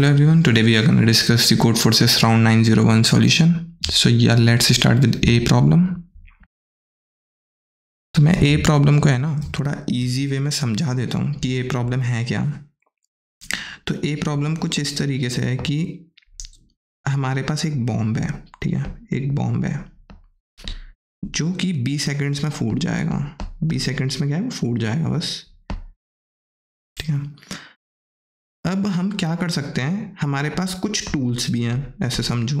Hello everyone, today we are going to discuss the code forces round 901 solution. So yeah, let's start with A problem. तो मैं a problem को है ना थोड़ा easy way में समझा देता हूँ कि ये प्रॉब्लम है क्या। तो ए प्रॉब्लम कुछ इस तरीके से है कि हमारे पास एक बॉम्ब है ठीक है? एक बॉम्ब है जो कि बी सेकंड्स में फूट जाएगा। बी सेकंड्स में क्या है? फूट जाएगा बस ठीक है? अब हम क्या कर सकते हैं? हमारे पास कुछ टूल्स भी हैं ऐसे समझो।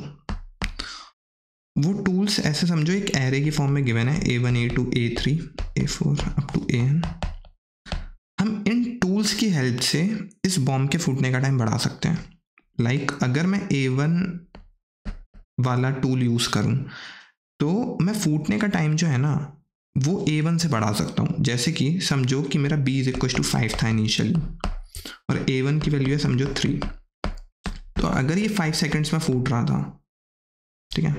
वो टूल्स ऐसे समझो एक एरे के फॉर्म में गिवन है A one A two A three A four up to A N हम इन टूल्स की हेल्प से इस बॉम्ब के फूटने का टाइम बढ़ा सकते हैं। लाइक like, अगर मैं ए वन वाला टूल यूज़ करूँ तो मैं फूटने का टाइम जो है ना वो ए वन से बढ़ा सकता हूँ। जैसे कि समझो कि मेरा B is equal to five था इनिशियली और ए वन की वैल्यू है समझो थ्री तो अगर ये फाइव सेकेंड्स में फूट रहा था, ठीक है?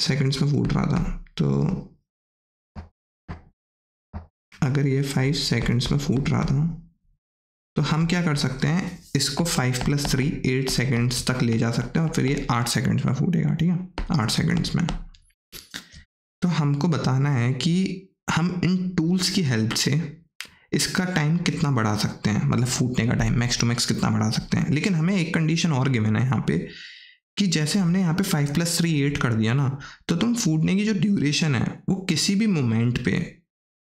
सेकेंड्स में फूट रहा था तो अगर ये फाइव सेकेंड्स में फूट रहा था तो हम क्या कर सकते हैं? इसको five plus three eight seconds तक ले जा सकते हैं और फिर ये आठ सेकेंड्स में फूटेगा, ठीक है? आठ सेकेंड्स में। तो हमको बताना है कि हम इन टूल्स की हेल्प से इसका टाइम कितना बढ़ा सकते हैं? मतलब फूटने का टाइम मैक्स टू मैक्स कितना बढ़ा सकते हैं? लेकिन हमें एक कंडीशन और गिवन है यहाँ पे, कि जैसे हमने यहाँ पे फाइव प्लस थ्री एट कर दिया ना तो तुम फूटने की जो ड्यूरेशन है, वो किसी भी मोमेंट पे,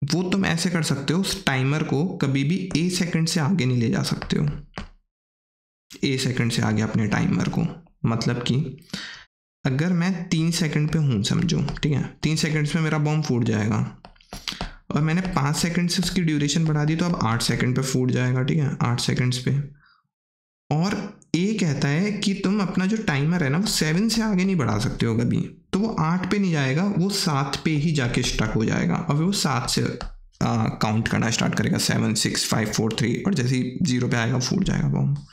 वो तुम ऐसे कर सकते हो, उस टाइमर को कभी भी ए सेकंड से आगे नहीं ले जा सकते हो। ए सेकंड से आगे अपने टाइमर को। मतलब कि अगर मैं तीन सेकंड पे हूँ, समझो, ठीक है? तीन सेकंड्स में मेरा बॉम्ब फूट जाएगा। और मैंने पाँच सेकंड से उसकी ड्यूरेशन बढ़ा दी तो अब आठ सेकंड पे फूट जाएगा, ठीक है? आठ सेकंड्स पे। और ए कहता है कि तुम अपना जो टाइमर है ना, वो सेवन से आगे नहीं बढ़ा सकते हो कभी। तो वो आठ पे नहीं जाएगा, वो सात पे ही जाके स्टक हो जाएगा। और वो सात से काउंट करना स्टार्ट करेगा। Seven six five four three और जैसे ही ज़ीरो पे आएगा, फूट जाएगा बॉम्ब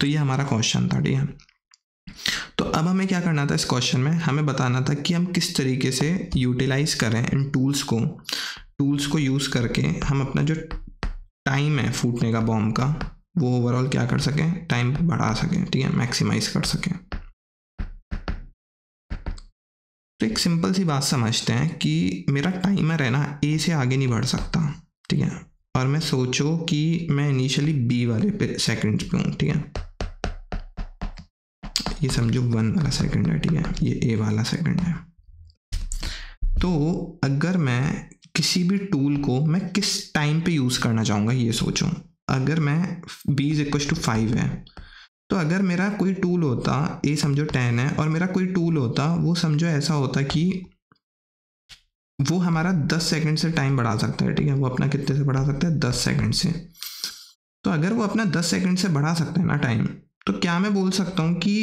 तो ये हमारा क्वेश्चन था, ठीक है? तो अब हमें क्या करना था इस क्वेश्चन में? हमें बताना था कि हम किस तरीके से यूटिलाइज करें इन टूल्स को। टूल्स को यूज़ करके हम अपना जो टाइम है फूटने का बॉम्ब का, वो ओवरऑल क्या कर सकें? टाइम बढ़ा सकें, ठीक है? मैक्सिमाइज कर सकें। तो एक सिंपल सी बात समझते हैं कि मेरा टाइमर है ना ए से आगे नहीं बढ़ सकता, ठीक है? और मैं सोचो कि मैं इनिशियली बी वाले पे सेकंड पे हूँ, ठीक है? ये समझो वन वाला सेकंड है, ठीक है? ये ए वाला सेकंड है। तो अगर मैं किसी भी टूल को मैं किस टाइम पे यूज़ करना चाहूँगा ये सोचूं? अगर मैं B is equal to five है तो अगर मेरा कोई टूल होता ए समझो टेन है, और मेरा कोई टूल होता, वो समझो ऐसा होता कि वो हमारा दस सेकंड से टाइम बढ़ा सकता है, ठीक है? वो अपना कितने से बढ़ा सकता है? दस सेकंड से। तो अगर वो अपना दस सेकंड से बढ़ा सकते हैं ना टाइम तो क्या मैं बोल सकता हूँ कि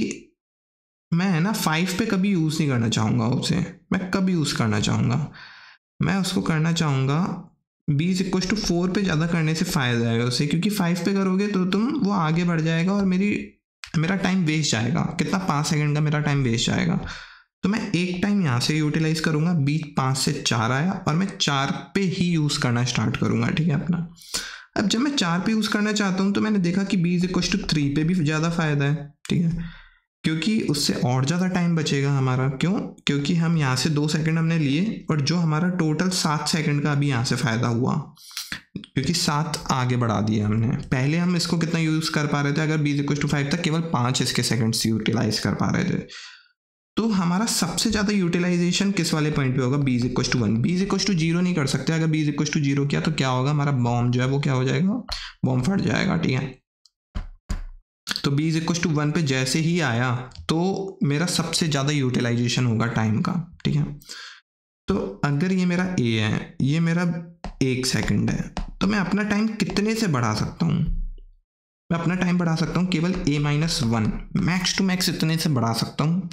मैं है ना फाइव पे कभी यूज़ नहीं करना चाहूँगा उसे। मैं कब यूज़ करना चाहूँगा? मैं उसको करना चाहूँगा। B is equal to four पे ज़्यादा करने से फ़ायदा आएगा उससे क्योंकि फाइव पे करोगे तो तुम वो आगे बढ़ जाएगा और मेरी, मेरा टाइम वेस्ट जाएगा। कितना? पाँच सेकंड का मेरा टाइम वेस्ट जाएगा। तो मैं एक टाइम यहाँ से यूटिलाइज करूँगा। बी पाँच से चार आया और मैं चार पे ही यूज़ करना स्टार्ट करूँगा, ठीक है अपना। अब जब मैं चार पे यूज़ करना चाहता हूँ तो मैंने देखा कि B is equal to three पे भी ज़्यादा फ़ायदा है, ठीक है। क्योंकि उससे और ज़्यादा टाइम बचेगा हमारा। क्यों? क्योंकि हम यहाँ से दो सेकंड हमने लिए और जो हमारा टोटल सात सेकंड का अभी यहाँ से फ़ायदा हुआ। क्योंकि सात आगे बढ़ा दिया हमने। पहले हम इसको कितना यूज़ कर पा रहे थे? अगर बीज इक्व टू फाइव तक केवल पाँच इसके सेकंड्स यूटिलाइज कर पा रहे थे। तो हमारा सबसे ज़्यादा यूटिलाइजेशन किस वाले पॉइंट पे होगा? बीज इक्व to one Bs इक्व to zero नहीं कर सकते। अगर बीज इक्व टू ज़ीरो किया तो क्या होगा? हमारा बॉम्ब जो है वो क्या हो जाएगा? बॉम्ब फट जाएगा, ठीक है? तो B is equal to one पे जैसे ही आया तो मेरा सबसे ज़्यादा यूटिलाइजेशन होगा टाइम का, ठीक है? तो अगर ये मेरा ए है, ये मेरा एक सेकंड है तो मैं अपना टाइम कितने से बढ़ा सकता हूँ? मैं अपना टाइम बढ़ा सकता हूँ केवल A minus one max to max इतने से बढ़ा सकता हूँ।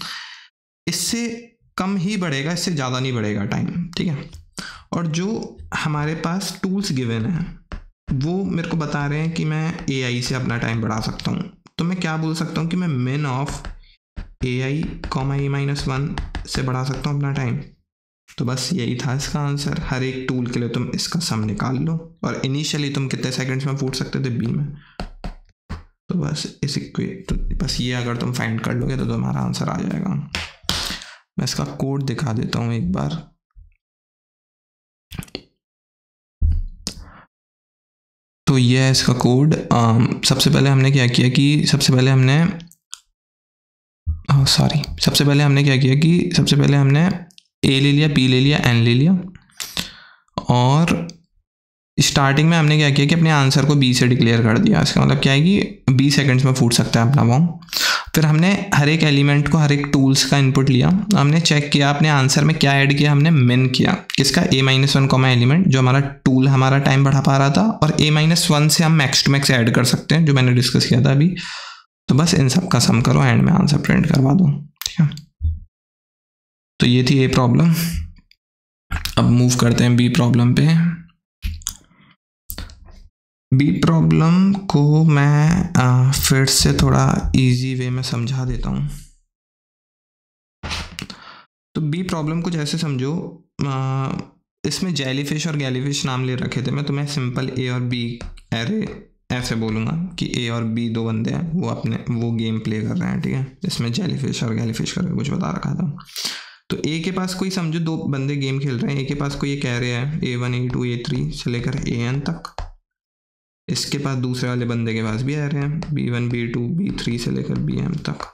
इससे कम ही बढ़ेगा, इससे ज़्यादा नहीं बढ़ेगा टाइम ठीक है? और जो हमारे पास टूल्स गिवन हैं, वो मेरे को बता रहे हैं कि मैं ए से अपना टाइम बढ़ा सकता हूँ। तो मैं क्या बोल सकता हूँ कि मैं min of A I comma A minus one से बढ़ा सकता हूँ अपना टाइम तो बस यही था इसका आंसर हर एक टूल के लिए तुम इसका सम निकाल लो। और इनिशियली तुम कितने सेकंड्स में फूट सकते थे? बी में। तो बस इस इक्वेट तो बस ये अगर तुम फाइंड कर लोगे तो तुम्हारा आंसर आ जाएगा। मैं इसका कोड दिखा देता हूँ एक बार। तो ये है इसका कोड सबसे पहले हमने क्या किया कि सबसे पहले हमने सॉरी सबसे पहले हमने क्या किया कि सबसे पहले हमने ए ले लिया पी ले लिया एन ले लिया. और स्टार्टिंग में हमने क्या किया कि अपने आंसर को बी से डिक्लेयर कर दिया. इसका मतलब क्या है कि बी सेकंड्स में फूट सकता है अपना बॉम्ब फिर हमने हर एक एलिमेंट को, हर एक टूल्स का इनपुट लिया। हमने चेक किया, अपने आंसर में क्या ऐड किया, हमने मिन किया। किसका? A minus one comma element जो हमारा टूल हमारा टाइम बढ़ा पा रहा था, और ए माइनस वन से हम मैक्स टू मैक्स ऐड कर सकते हैं, जो मैंने डिस्कस किया था अभी। तो बस इन सब का सम करो एंड में आंसर प्रिंट करवा दो, ठीक है? तो ये थी ए प्रॉब्लम अब मूव करते हैं बी प्रॉब्लम पे। बी प्रॉब्लम को मैं आ, फिर से थोड़ा इजी वे में समझा देता हूँ। तो बी प्रॉब्लम को जैसे समझो इसमें जेलीफिश और गैलीफिश नाम ले रखे थे। मैं तुम्हें सिंपल ए और बी एरे ऐसे बोलूँगा कि ए और बी दो बंदे हैं वो अपने वो गेम प्ले कर रहे हैं ठीक है? इसमें जेलीफिश और गैलीफिश करके कुछ बता रखा था। तो ए के पास कोई समझो दो बंदे गेम खेल रहे हैं ए के पास कोई ये कह रहे हैं A one A two A three से लेकर ए एन तक। इसके पास दूसरे वाले बंदे के पास भी आ रहे हैं B one B two B three से लेकर बी एम तक।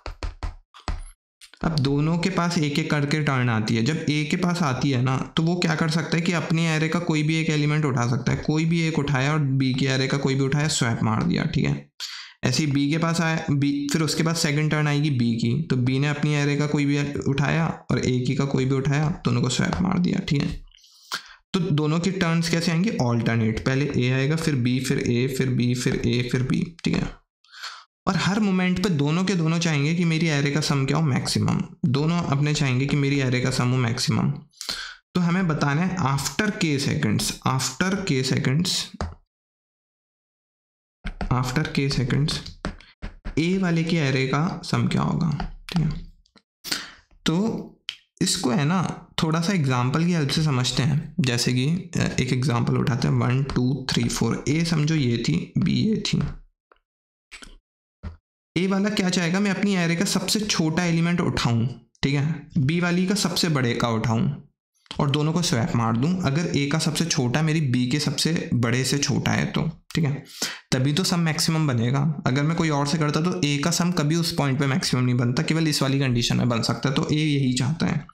अब दोनों के पास एक एक करके टर्न आती है। जब ए के पास आती है ना तो वो क्या कर सकता है कि अपने एरे का कोई भी एक एलिमेंट उठा सकता है। कोई भी एक उठाया और बी के एरे का कोई भी उठाया स्वैप मार दिया, ठीक है? ऐसे ही बी के पास आया बी फिर उसके बाद सेकंड टर्न आएगी बी की। तो बी ने अपनी एरे का कोई भी उठाया और ए की का कोई भी उठाया, दोनों को स्वैप मार दिया, ठीक है? तो दोनों के टर्न्स कैसे आएँगे? ऑल्टरनेट पहले ए आएगा, फिर बी फिर ए फिर बी फिर ए फिर बी ठीक है? और हर मोमेंट पे दोनों के दोनों चाहेंगे कि मेरी एरे का सम क्या हो? मैक्सिमम दोनों अपने चाहेंगे कि मेरी एरे का सम हो मैक्सिमम तो हमें बताना है after K seconds after K seconds after K seconds A वाले के एरे का सम क्या होगा? ठीक है? तो इसको है ना, थोड़ा सा एग्ज़ाम्पल की हेल्प से समझते हैं। जैसे कि एक एग्ज़ाम्पल उठाते हैं। One two three four A समझो ये थी बी ये थी। ए वाला क्या चाहेगा? मैं अपनी एरे का सबसे छोटा एलिमेंट उठाऊं, ठीक है? बी वाली का सबसे बड़े का उठाऊं। और दोनों को स्वैप मार दूँ। अगर ए का सबसे छोटा मेरी बी के सबसे बड़े से छोटा है तो ठीक है? तभी तो सम मैक्सिमम बनेगा। अगर मैं कोई और से करता तो ए का सम कभी उस पॉइंट पे मैक्सिमम नहीं बनता, केवल इस वाली कंडीशन में बन सकता है तो ए यही चाहता है।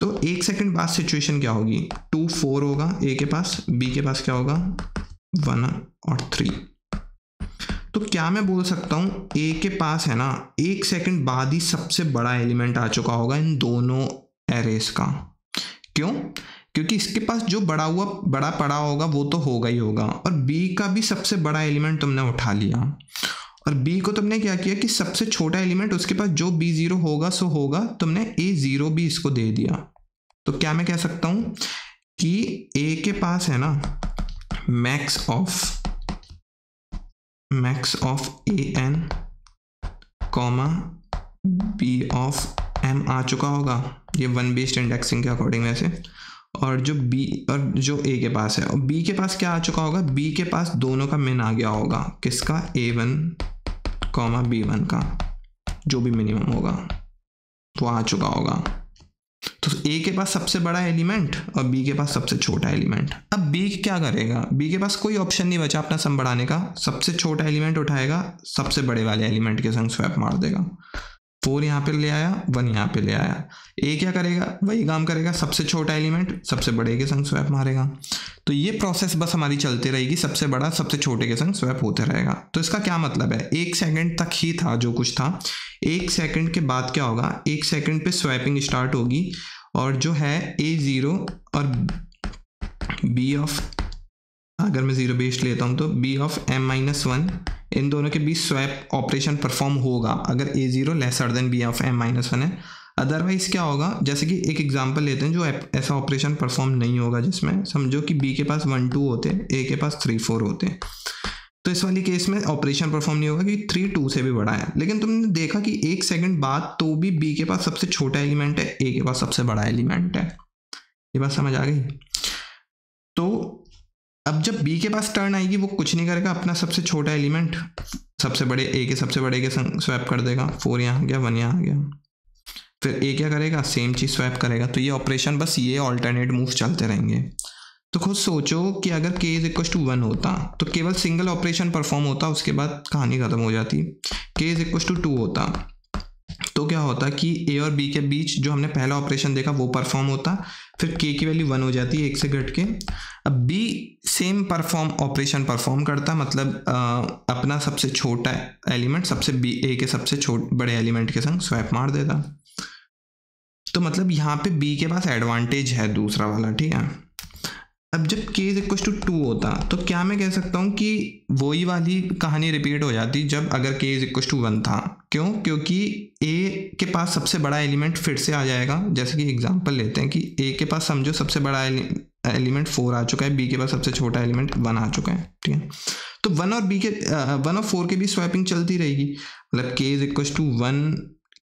तो एक सेकंड बाद सिचुएशन क्या होगी? टू फोर होगा ए के पास बी के पास क्या होगा? वन और थ्री तो क्या मैं बोल सकता हूँ ए के पास है ना, एक सेकंड बाद ही सबसे बड़ा एलिमेंट आ चुका होगा इन दोनों एरेस का। क्यों? क्योंकि इसके पास जो बड़ा हुआ, बड़ा पड़ा होगा, वो तो होगा ही होगा। और बी का भी सबसे बड़ा एलिमेंट तुमने उठा लिया। और बी को तुमने क्या किया कि सबसे छोटा एलिमेंट उसके पास जो बी ज़ीरो होगा, सो होगा, तुमने ए ज़ीरो भी इसको दे दिया। तो क्या मैं कह सकता हूँ कि ए के पास है ना max of max of A N comma B of M आ चुका होगा। ये वन बेस्ड इंडेक्सिंग के अकॉर्डिंग वैसे। और जो बी और जो ए के पास है। और बी के पास क्या आ चुका होगा? बी के पास दोनों का मिन आ गया होगा। किसका? A one comma B one का। जो भी मिनिमम होगा, वो आ चुका होगा। तो ए के पास सबसे बड़ा एलिमेंट और बी के पास सबसे छोटा एलिमेंट अब बी क्या करेगा? बी के पास कोई ऑप्शन नहीं बचा अपना सम बढ़ाने का। सबसे छोटा एलिमेंट उठाएगा, सबसे बड़े वाले एलिमेंट के संग स्वैप मार देगा। फोर यहाँ पे ले आया, वन यहाँ पे ले आया। ए क्या करेगा? वही काम करेगा, सबसे छोटा एलिमेंट, सबसे बड़े के संग स्वैप मारेगा। तो ये प्रोसेस बस हमारी चलती रहेगी, सबसे बड़ा, सबसे छोटे के संग स्वैप होते रहेगा। तो इसका क्या मतलब है? एक सेकंड तक ही था, जो कुछ था। एक सेकंड के बाद क्या होगा? एक सेकंड पे स्वैपिंग स्टार्ट होगी और जो है ए ज़ीरो और बी ऑफ़ अगर मैं ज़ीरो बेस्ड लेता हूँ तो B of M minus one इन दोनों के बीच स्वैप ऑपरेशन परफॉर्म होगा, अगर A zero lesser than B of M minus one है। अदरवाइज़ क्या होगा? जैसे कि एक एग्जांपल लेते हैं जो ऐसा ऑपरेशन परफॉर्म नहीं होगा जिसमें, समझो कि बी के पास वन टू होते ए के पास थ्री फोर होते तो इस वाली केस में ऑपरेशन परफॉर्म नहीं होगा कि थ्री टू से भी बड़ा है। लेकिन तुमने देखा कि एक सेकंड बाद तो भी बी के पास सबसे छोटा एलिमेंट है ए के पास सबसे बड़ा एलिमेंट है। ये बात समझ आ गई? तो अब जब बी के पास टर्न आएगी, वो कुछ नहीं करेगा, अपना सबसे छोटा एलिमेंट सबसे बड़े ए के, सबसे बड़े के संग स्वैप कर देगा। फोर यहाँ आ गया वन यहाँ आ गया। फिर ए क्या करेगा? सेम चीज़ स्वैप करेगा। तो ये ऑपरेशन बस ये ऑल्टरनेट मूव चलते रहेंगे। तो खुद सोचो कि अगर के इज़ इक्व टू वन होता तो केवल सिंगल ऑपरेशन परफॉर्म होता, उसके बाद कहानी खत्म हो जाती। के इज़ इक्व टू टू होता। तो क्या होता कि ए और बी के बीच जो हमने पहला ऑपरेशन देखा वो परफॉर्म होता फिर के की वैल्यू वन हो जाती है एक से घट के। अब B same perform operation perform करता मतलब आ, अपना सबसे छोटा एलिमेंट सबसे बी ए के सबसे छोट बड़े एलिमेंट के संग स्वैप मार देता। तो मतलब यहाँ पे बी के पास एडवांटेज है दूसरा वाला ठीक है? अब जब के इज़ इक्व टू टू होता तो क्या मैं कह सकता हूँ कि वही वाली कहानी रिपीट हो जाती जब अगर के इज़ इक्व टू वन था। क्यों? क्योंकि ए के पास सबसे बड़ा एलिमेंट फिर से आ जाएगा। जैसे कि एग्जांपल लेते हैं कि ए के पास समझो सबसे बड़ा एलिमेंट फोर आ चुका है बी के पास सबसे छोटा एलिमेंट वन आ चुका है, ठीक है? तो वन और बी के वन और फोर के भी स्वैपिंग चलती रहेगी। मतलब के इज़ इक्व टू वन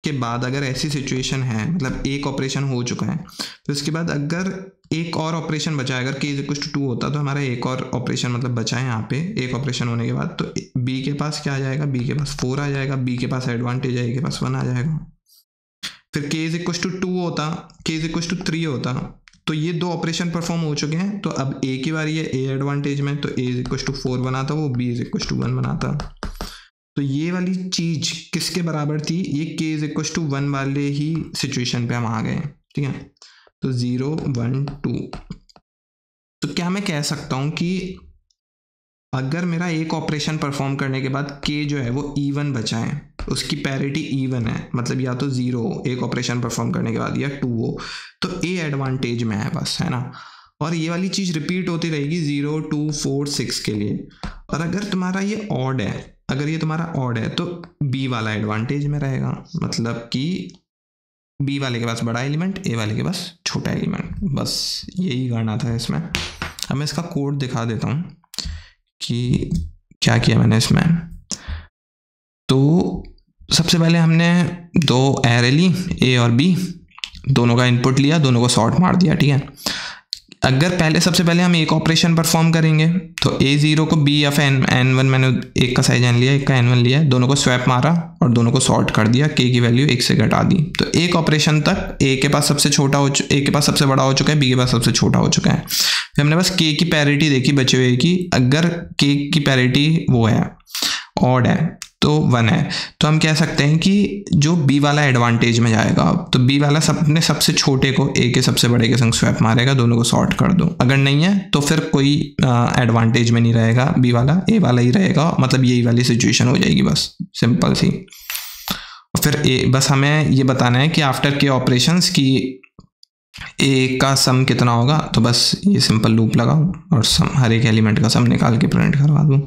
के बाद अगर ऐसी सिचुएशन है मतलब एक ऑपरेशन हो चुका है तो इसके बाद अगर एक और ऑपरेशन बचा है, अगर के इज़ इक्व टू टू होता तो हमारा एक और ऑपरेशन मतलब बचा है यहाँ पे, एक ऑपरेशन होने के बाद तो बी के पास क्या आ जाएगा? बी के पास फोर आ जाएगा बी के पास एडवांटेज है ए के पास वन आ जाएगा। फिर के इज़ इक्व टू टू होता के इज़ इक्व टू थ्री होता तो ये दो ऑपरेशन परफॉर्म हो चुके हैं तो अब ए की बारी है ए एडवांटेज में तो A is equal to four बनाता, वो B is equal to one बनाता। तो ये वाली चीज़ किसके बराबर थी? ये के इज़ इक्व टू वन वाले ही सिचुएशन पे हम आ गए ठीक है? तो ज़ीरो वन टू तो क्या मैं कह सकता हूँ कि अगर मेरा एक ऑपरेशन परफॉर्म करने के बाद के जो है वो ईवन बचा है, उसकी पैरिटी ईवन है मतलब या तो ज़ीरो हो, एक ऑपरेशन परफॉर्म करने के बाद, या टू हो तो ए एडवांटेज में है बस, है ना? और ये वाली चीज़ रिपीट होती रहेगी ज़ीरो टू फोर सिक्स के लिए। और अगर तुम्हारा ये ऑड है अगर ये तुम्हारा ऑड है तो बी वाला एडवांटेज में रहेगा। मतलब कि बी वाले के पास बड़ा एलिमेंट ए वाले के पास छोटा एलिमेंट बस यही करना था इसमें। अब मैं इसका कोड दिखा देता हूँ कि क्या किया मैंने इसमें। तो सबसे पहले हमने दो एरे ली ए और बी दोनों का इनपुट लिया, दोनों को शॉर्ट मार दिया, ठीक है? अगर पहले, सबसे पहले हम एक ऑपरेशन परफॉर्म करेंगे तो ए ज़ीरो को B F N N one मैंने एक का साइज़ एन लिया, एक का एन वन लिया, दोनों को स्वैप मारा और दोनों को सॉर्ट कर दिया के की वैल्यू एक से घटा दी। तो एक ऑपरेशन तक ए के पास सबसे छोटा हो ए के पास सबसे बड़ा हो चुका है बी के पास सबसे छोटा हो चुका है। फिर हमने बस के की पैरिटी देखी बचे हुए की, अगर के की पैरिटी वो है ऑड है तो वन है। तो हम कह सकते हैं कि जो बी वाला एडवांटेज में जाएगा तो बी वाला सब अपने सबसे छोटे को ए के सबसे बड़े के संग स्वैप मारेगा, दोनों को सॉर्ट कर दो। अगर नहीं है तो फिर कोई एडवांटेज में नहीं रहेगा बी वाला ए वाला ही रहेगा मतलब यही वाली सिचुएशन हो जाएगी बस सिंपल सी। फिर ए बस हमें ये बताना है कि आफ्टर के ऑपरेशंस की ए का सम कितना होगा तो बस ये सिंपल लूप लगाओ और सम हर एक एलिमेंट का सम निकाल के प्रिंट करवा दूँ।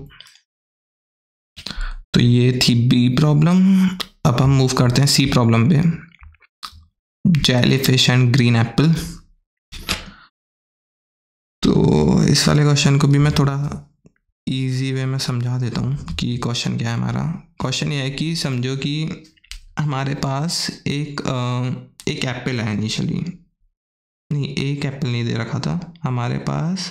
तो ये थी बी प्रॉब्लम अब हम मूव करते हैं सी प्रॉब्लम पे. Jellyfish and green apple तो इस वाले क्वेश्चन को भी मैं थोड़ा इजी वे में समझा देता हूँ कि क्वेश्चन क्या है हमारा. क्वेश्चन ये है कि समझो कि हमारे पास एक एक एप्पल है इनिशियली नहीं, एक एप्पल नहीं दे रखा था. हमारे पास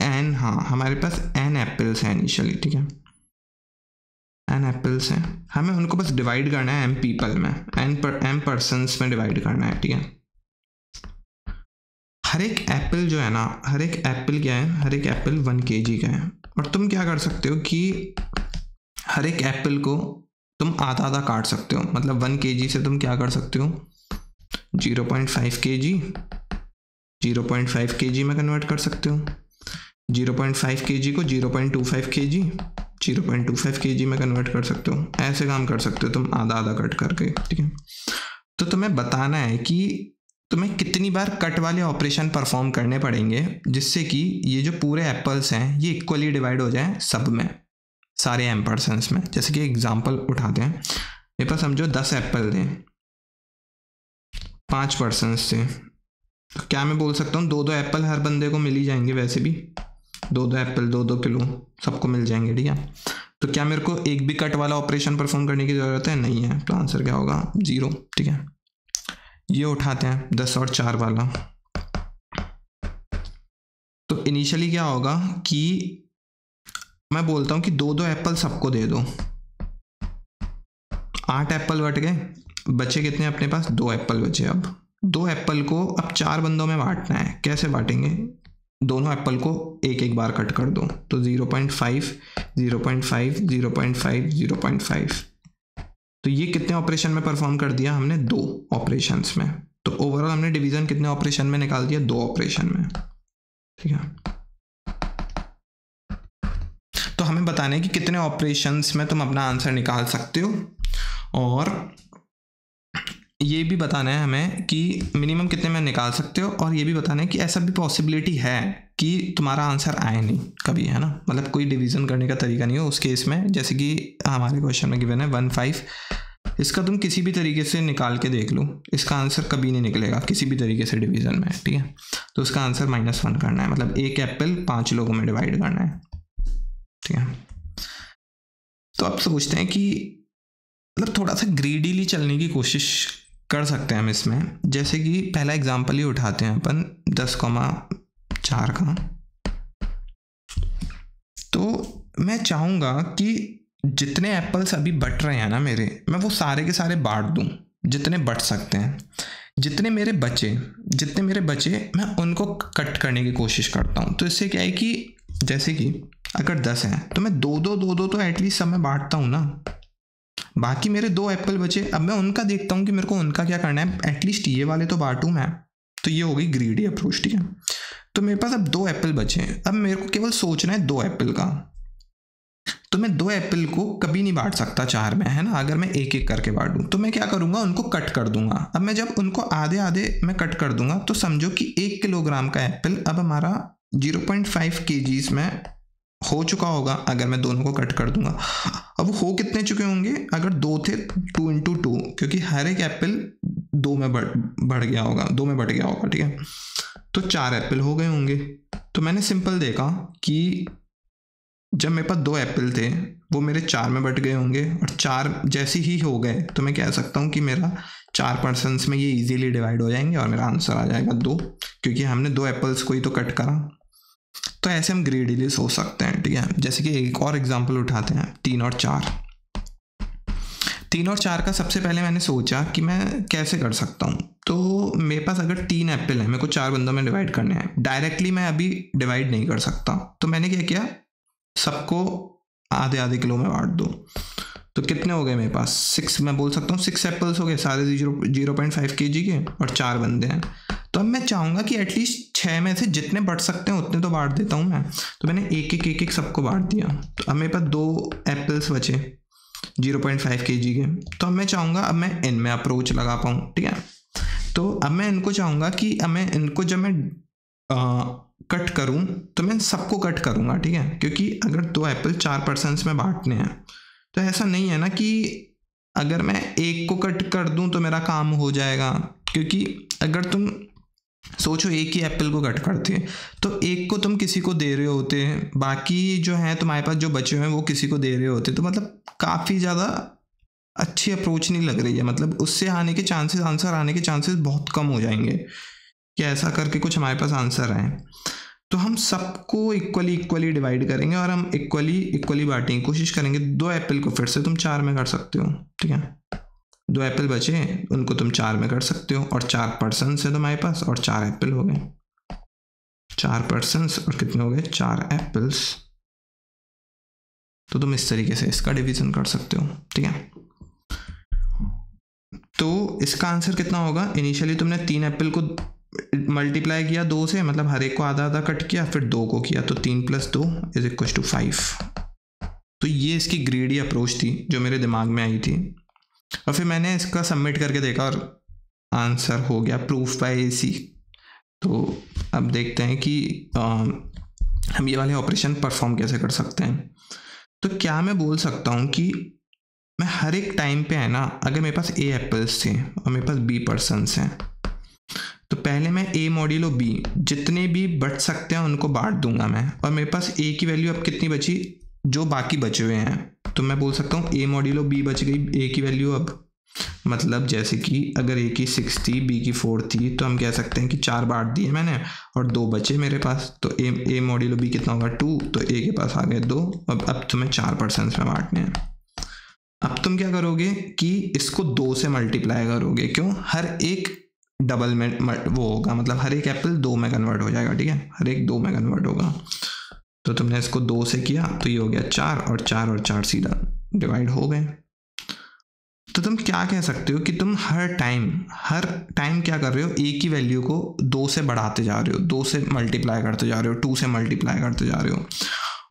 एन हाँ हमारे पास एन एप्पल्स हैं इनिशियली ठीक है? एन एप्पल्स हैं हमें उनको बस डिवाइड करना है एम पीपल में। एन पर एम पर्सन में डिवाइड करना है, ठीक है? हर एक एप्पल जो है ना, हर एक एप्पल क्या है? हर एक एप्पल वन के का है। और तुम क्या कर सकते हो कि हर एक एप्पल को तुम आधा आधा काट सकते हो। मतलब वन के से तुम क्या कर सकते हो? Zero point five K G zero point five K G में कन्वर्ट कर सकते हो। ज़ीरो पॉइंट फाइव के जी को zero point two five K G zero point two five K G में कन्वर्ट कर सकते हो। ऐसे काम कर सकते हो तुम, आधा आधा कट करके, ठीक है? तो तुम्हें बताना है कि तुम्हें कितनी बार कट वाले ऑपरेशन परफॉर्म करने पड़ेंगे, जिससे कि ये जो पूरे एप्पल्स हैं, ये इक्वली डिवाइड हो जाए सब में, सारे एम पर्सनस में। जैसे कि एग्ज़ाम्पल उठाते हैं। मेरे पास समझो दस एप्पल दें पाँच पर्सन से क्या मैं बोल सकता हूँ, दो दो एप्पल हर बंदे को मिल ही जाएँगे वैसे भी। दो दो एप्पल, दो दो किलो, सबको मिल जाएँगे, ठीक है? तो क्या मेरे को एक भी कट वाला ऑपरेशन परफॉर्म करने की ज़रूरत है? नहीं है। तो आंसर क्या होगा? ज़ीरो, ठीक है? ये उठाते हैं, दस और चार वाला। तो इनिशियली क्या होगा कि मैं बोलता हूँ कि दो दो एप्पल सबको दे दो। आठ एप्पल बट गए, बचे कितने अपने पास? दो एप्पल बचे अब। दो एप्पल को अब चार बंदों में बांटना है। कैसे बांटेंगे? दोनों एप्पल को एक एक बार कट कर दो। तो zero point five, zero point five, zero point five, zero point five. तो ये कितने ऑपरेशन में परफॉर्म कर दिया हमने? दो ऑपरेशंस में। तो ओवरऑल हमने डिवीज़न कितने ऑपरेशन में निकाल दिया? दो ऑपरेशन में। ठीक है? तो हमें बताना कि कितने ऑपरेशंस में तुम अपना आंसर निकाल सकते हो। और ये भी बताना है हमें कि मिनिमम कितने में निकाल सकते हो और ये भी बताना है कि ऐसा भी पॉसिबिलिटी है कि तुम्हारा आंसर आए नहीं कभी, है ना? मतलब कोई डिवीज़न करने का तरीका नहीं हो उस केस में। जैसे कि हमारे क्वेश्चन में गिवन है वन फाइव इसका तुम किसी भी तरीके से निकाल के देख लो। इसका आंसर कभी नहीं निकलेगा किसी भी तरीके से डिवीज़न में, ठीक है? तो उसका आंसर माइनस वन करना है। मतलब एक एप्पल पाँच लोगों में डिवाइड करना है, ठीक है? तो आप सोचते हैं कि मतलब थोड़ा सा ग्रीडीली चलने की कोशिश कर सकते हैं हम इसमें। जैसे कि पहला एग्जांपल ही उठाते हैं अपन, दस कॉमा चार का। तो मैं चाहूँगा कि जितने एप्पल्स अभी बट रहे हैं ना मेरे, मैं वो सारे के सारे बांट दूँ, जितने बट सकते हैं। जितने मेरे बचे, जितने मेरे बचे, मैं उनको कट करने की कोशिश करता हूँ। तो इससे क्या है कि, जैसे कि अगर दस हैं तो मैं दो दो दो दो तो एटलीस्ट में बांटता हूँ ना। बाकी मेरे दो एप्पल बचे। अब मैं उनका देखता हूँ कि मेरे को उनका क्या करना है। एटलीस्ट ये वाले तो बांटूँ मैं। तो ये हो गई ग्रीडी अप्रोच ठीक है? तो मेरे पास अब दो एप्पल बचे हैं। अब मेरे को केवल सोचना है दो एप्पल का। तो मैं दो एप्पल को कभी नहीं बांट सकता चार में, है ना? अगर मैं एक एक करके बांट। तो मैं क्या करूँगा? उनको कट कर दूँगा। अब मैं जब उनको आधे आधे मैं कट कर दूँगा तो समझो कि एक किलोग्राम का एप्पल अब हमारा ज़ीरो पॉइंट फाइव के में हो चुका होगा, अगर मैं दोनों को कट कर दूँगा। अब हो कितने चुके होंगे? अगर दो थे टू इंटू टू क्योंकि हर एक एप्पल दो में बढ़ बढ़ गया होगा, दो में बढ़ गया होगा, ठीक है? तो चार एप्पल हो गए होंगे। तो मैंने सिंपल देखा कि जब मेरे पास दो एप्पल थे, वो मेरे चार में बट गए होंगे, और चार जैसे ही हो गए तो मैं कह सकता हूँ कि मेरा चार पर्सनस में ये इजीली डिवाइड हो जाएँगे, और मेरा आंसर आ जाएगा दो, क्योंकि हमने दो एप्पल्स को ही तो कट करा। तो ऐसे हम ग्रेडिली सोच सकते हैं, ठीक है? जैसे कि एक और एग्ज़ाम्पल उठाते हैं, तीन और चार। तीन और चार का सबसे पहले मैंने सोचा कि मैं कैसे कर सकता हूँ। तो मेरे पास अगर तीन एप्पल है, मेरे को चार बंदों में डिवाइड करने हैं डायरेक्टली मैं अभी डिवाइड नहीं कर सकता। तो मैंने क्या किया? सबको आधे आधे किलो में बांट दो। तो कितने हो गए मेरे पास? सिक्स मैं बोल सकता हूँ सिक्स एप्पल्स हो गए, सारे zero zero point five K जी के और चार बंदे हैं। तो अब मैं चाहूँगा कि एटलीस्ट छः में से जितने बढ़ सकते हैं, उतने तो बांट देता हूँ मैं। तो मैंने एक एक एक एक सबको बांट दिया। तो अब मेरे पास दो एप्पल्स बचे ज़ीरो पॉइंट फाइव के जी के। तो अब मैं चाहूँगा, अब मैं इनमें अप्रोच लगा पाऊँ, ठीक है? तो अब मैं इनको चाहूँगा कि अब मैं इनको जब मैं कट करूँ तो मैं सबको कट करूँगा, ठीक है? क्योंकि अगर दो एप्पल चार परसेंट्स में बांटने हैं तो ऐसा नहीं है ना कि अगर मैं एक को कट कर दूँ तो मेरा काम हो जाएगा। क्योंकि अगर तुम सोचो एक ही एप्पल को कट करते हैं तो एक को तुम किसी को दे रहे होते हैं, बाकी जो है तुम्हारे पास जो बचे हुए हैं वो किसी को दे रहे होते तो मतलब काफ़ी ज़्यादा अच्छी अप्रोच नहीं लग रही है। मतलब उससे आने के चांसेस आंसर आने के चांसेस बहुत कम हो जाएँगे। कि ऐसा करके कुछ हमारे पास आंसर आए। तो हम सबको इक्वली इक्वली डिवाइड करेंगे और हम इक्वली इक्वली बांटेंगे कोशिश करेंगे। दो एप्पल को फिर से तुम चार में कर सकते हो, ठीक है? दो एप्पल बचे, उनको तुम चार में कर सकते हो और चार पर्सन है तुम्हारे पास और चार एप्पल हो गए। चार पर्सन और कितने हो गए? चार एप्पल्स तो तुम इस तरीके से इसका डिवीज़न कर सकते हो, ठीक है? तो इसका आंसर कितना होगा? इनिशियली तुमने तीन एप्पल को मल्टीप्लाई किया दो से मतलब हर एक को आधा आधा कट किया फिर दो को किया तो तीन प्लस दो इज़ इक्व टू फाइव तो ये इसकी ग्रेडी अप्रोच थी जो मेरे दिमाग में आई थी। और फिर मैंने इसका सबमिट करके देखा और आंसर हो गया प्रूफ बाय सी तो अब देखते हैं कि आ, हम ये वाले ऑपरेशन परफॉर्म कैसे कर सकते हैं। तो क्या मैं बोल सकता हूँ कि मैं हर एक टाइम पे है ना अगर मेरे पास ए एप्पल्स थे और मेरे पास बी पर्सनस हैं तो पहले मैं ए मॉड्यूलो बी जितने भी बढ़ सकते हैं उनको बांट दूँगा मैं। और मेरे पास ए की वैल्यू अब कितनी बची? जो बाकी बचे हुए हैं। तो मैं बोल सकता हूँ ए मॉड्यूलो बी बच गई ए की वैल्यू अब। मतलब जैसे कि अगर ए की सिक्स थी बी की फोर थी तो हम कह सकते हैं कि चार बांट दिए मैंने और दो बचे मेरे पास। तो ए ए मॉड्यूलो बी कितना होगा? टू तो ए के पास आ गए दो। अब अब तुम्हें चार परसेंट में बांटने हैं। अब तुम क्या करोगे कि इसको दो से मल्टीप्लाई करोगे। क्यों? हर एक डबल में वो होगा मतलब हर एक एप्पल दो में कन्वर्ट हो जाएगा, ठीक है? हर एक दो में कन्वर्ट होगा। तो तुमने इसको दो से किया तो ये हो गया चार, और चार और चार सीधा डिवाइड हो गए। तो तुम क्या कह सकते हो कि तुम हर टाइम हर टाइम क्या कर रहे हो? ए की वैल्यू को दो से बढ़ाते जा रहे हो, दो से मल्टीप्लाई करते जा रहे हो टू से मल्टीप्लाई करते जा रहे हो।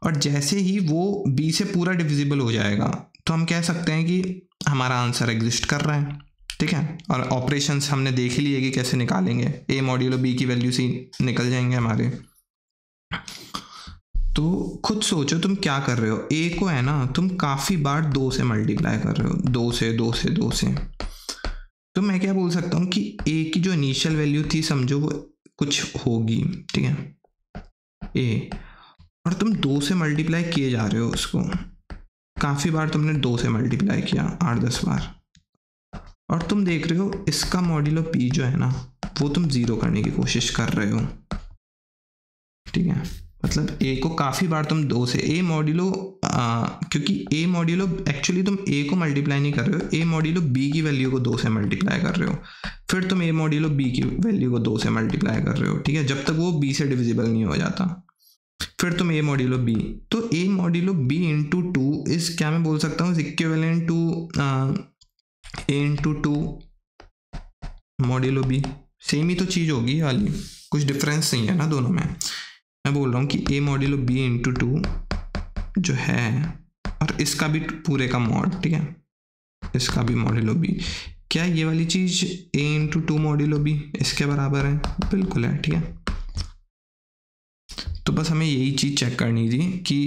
और जैसे ही वो बी से पूरा डिविजिबल हो जाएगा तो हम कह सकते हैं कि हमारा आंसर एग्जिस्ट कर रहा है। ठीक है? और ऑपरेशंस हमने देख ही लिए कि कैसे निकालेंगे। ए मॉड्यूलो बी की वैल्यू से निकल जाएँगे हमारे। तो खुद सोचो तुम क्या कर रहे हो। ए को है ना, तुम काफ़ी बार दो से मल्टीप्लाई कर रहे हो। दो से दो से दो से। तो मैं क्या बोल सकता हूँ कि ए की जो इनिशियल वैल्यू थी, समझो वो कुछ होगी। ठीक है? ए और तुम दो से मल्टीप्लाई किए जा रहे हो उसको। काफ़ी बार तुमने दो से मल्टीप्लाई किया, आठ, दस बार। और तुम देख रहे हो इसका मॉड्यूलो पी जो है ना, वो तुम ज़ीरो करने की कोशिश कर रहे हो। ठीक है? मतलब ए को काफ़ी बार तुम दो से ए मॉड्यूलो क्योंकि ए मॉड्यूलो एक्चुअली तुम ए को मल्टीप्लाई नहीं कर रहे हो ए मॉड्यूलो बी की वैल्यू को दो से मल्टीप्लाई कर रहे हो। फिर तुम ए मॉड्यूलो बी की वैल्यू को दो से मल्टीप्लाई कर रहे हो, ठीक है? जब तक वो बी से डिविजिबल नहीं हो जाता। फिर तुम ए मॉड्यूलो बी तो A modulo B into two इस क्या मैं बोल सकता हूँ? Equivalent to A into two modulo B same ही तो चीज़ होगी वाली। कुछ डिफरेंस नहीं है ना दोनों में। मैं बोल रहा हूँ कि A modulo B into two जो है, और इसका भी पूरे का मॉड ठीक है? इसका भी मॉड्यूलो बी क्या ये वाली चीज़ A into two modulo B इसके बराबर है? बिल्कुल है, ठीक है? तो बस हमें यही चीज़ चेक करनी थी कि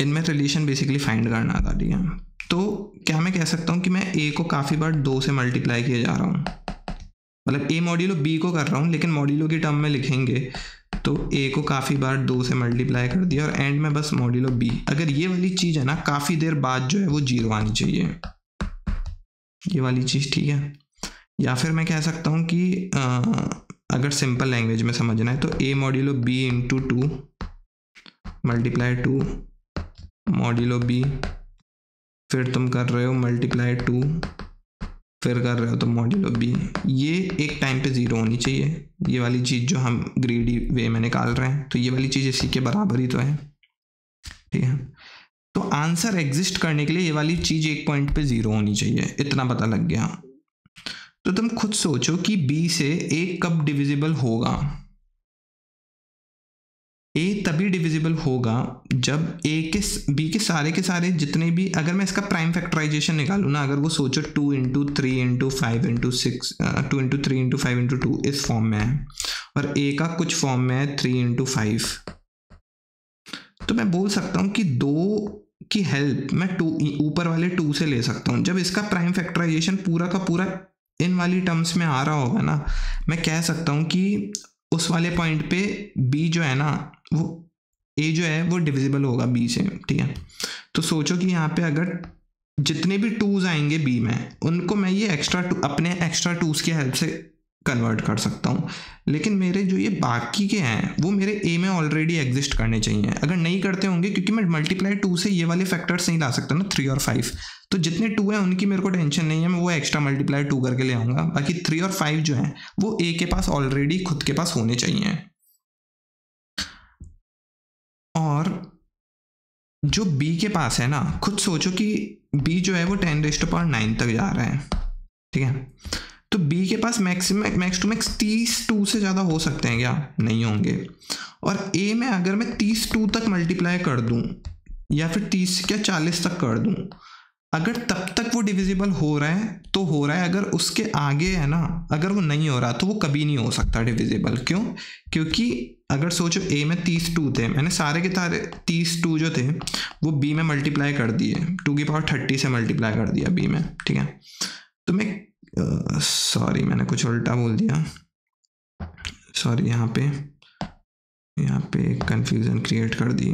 इनमें रिलेशन बेसिकली फाइंड करना था, ठीक है? तो क्या मैं कह सकता हूँ कि मैं ए को काफ़ी बार दो से मल्टीप्लाई किए जा रहा हूँ। मतलब ए मॉड्यूलो बी को कर रहा हूँ लेकिन मॉड्यूलो की टर्म में लिखेंगे तो ए को काफ़ी बार दो से मल्टीप्लाई कर दिया और एंड में बस मॉड्यूलो बी अगर ये वाली चीज़ है ना काफ़ी देर बाद जो है वो ज़ीरो आनी चाहिए। ये वाली चीज़ ठीक है? या फिर मैं कह सकता हूँ कि आ, अगर सिंपल लैंग्वेज में समझना है तो A modulo B into two multiply two modulo B फिर तुम कर रहे हो मल्टीप्लाई टू फिर कर रहे हो तो मॉड्यूलो बी ये एक टाइम पे ज़ीरो होनी चाहिए। ये वाली चीज़ जो हम ग्रेडी वे में निकाल रहे हैं तो ये वाली चीज़ इसी के बराबर ही तो है। ठीक है? तो आंसर एग्जिस्ट करने के लिए ये वाली चीज़ एक पॉइंट पे ज़ीरो होनी चाहिए। इतना पता लग गया। तो तुम खुद सोचो कि बी से एक कब डिविजिबल होगा। ए तभी डिविजिबल होगा जब ए के बी के सारे के सारे जितने भी, अगर मैं इसका प्राइम फैक्टराइजेशन निकालूँ ना, अगर वो सोचो two into three into five into six two into three into five into two इस फॉर्म में है। और ए का कुछ फॉर्म में है थ्री इंटू फाइव तो मैं बोल सकता हूँ कि दो की हेल्प मैं टू ऊपर वाले टू से ले सकता हूँ। जब इसका प्राइम फैक्टराइजेशन पूरा का पूरा इन वाली टर्म्स में आ रहा होगा ना, मैं कह सकता हूँ कि उस वाले पॉइंट पे बी जो है ना वो ए जो है, वो डिविजिबल होगा बी से, ठीक है? तो सोचो कि यहाँ पे अगर जितने भी टूज आएँगे बी में, उनको मैं ये एक्स्ट्रा टू अपने एक्स्ट्रा टूज की हेल्प से कन्वर्ट कर सकता हूँ। लेकिन मेरे जो ये बाकी के हैं, वो मेरे ए में ऑलरेडी एग्जिस्ट करने चाहिए। अगर नहीं करते होंगे, क्योंकि मैं मल्टीप्लाई टू से ये वाले फैक्टर्स नहीं ला सकता ना थ्री और फाइव तो जितने टू हैं, उनकी मेरे को टेंशन नहीं है, मैं वो एक्स्ट्रा मल्टीप्लाई टू करके ले आऊँगा। बाकी थ्री और फाइव जो हैं, वो ए के पास ऑलरेडी खुद के पास होने चाहिए। और जो बी के पास है ना, खुद सोचो कि बी जो है वो टेन रेस्ट पावर नाइन तक जा रहा है, ठीक है? तो बी के पास मैक्सिमम मैक्स टू मैक्स तीस टू से ज़्यादा हो सकते हैं क्या? नहीं होंगे। और ए में अगर मैं तीस टू तक मल्टीप्लाई कर दूँ, या फिर तीस क्या चालीस तक कर दूँ, अगर तब तक वो डिविजिबल हो रहा है तो हो रहा है। अगर उसके आगे है ना, अगर वो नहीं हो रहा तो वो कभी नहीं हो सकता डिविजिबल क्यों? क्योंकि अगर सोचो ए में तीस टू थे, मैंने सारे के सारे तीस टू जो थे, वो बी में मल्टीप्लाई कर दिए। टू की पावर थर्टी से मल्टीप्लाई कर दिया बी में, ठीक है? तो मैं सॉरी मैंने कुछ उल्टा बोल दिया। सॉरी यहाँ पे यहाँ पे कंफ्यूजन क्रिएट कर दी।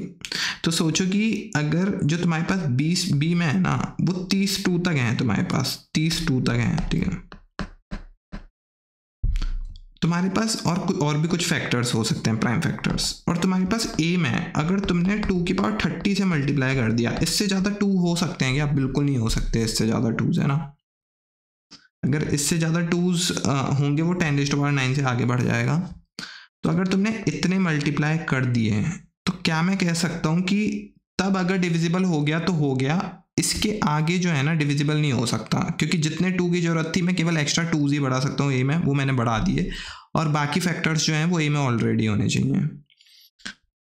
तो सोचो कि अगर जो तुम्हारे पास बीस बी में है ना, वो तीस टू तक है तुम्हारे पास, तीस टू तक है, ठीक है? तुम्हारे पास और और भी कुछ फैक्टर्स हो सकते हैं प्राइम फैक्टर्स और तुम्हारे पास ए में अगर तुमने टू की पावर थर्टी से मल्टीप्लाई कर दिया, इससे ज़्यादा टू हो सकते हैं क्या बिल्कुल नहीं हो सकते इससे ज़्यादा टूज है ना? अगर इससे ज़्यादा टूज होंगे, वो टेन डिस्ट पावर नाइन से आगे बढ़ जाएगा। तो अगर तुमने इतने मल्टीप्लाई कर दिए तो क्या मैं कह सकता हूँ कि तब अगर डिविजिबल हो गया तो हो गया। इसके आगे जो है ना डिविजिबल नहीं हो सकता, क्योंकि जितने टू की ज़रूरत थी, मैं केवल एक्स्ट्रा टूज ही बढ़ा सकता हूँ ए में, वो मैंने बढ़ा दिए। और बाकी फैक्टर्स जो हैं, वो ए में ऑलरेडी होने चाहिए।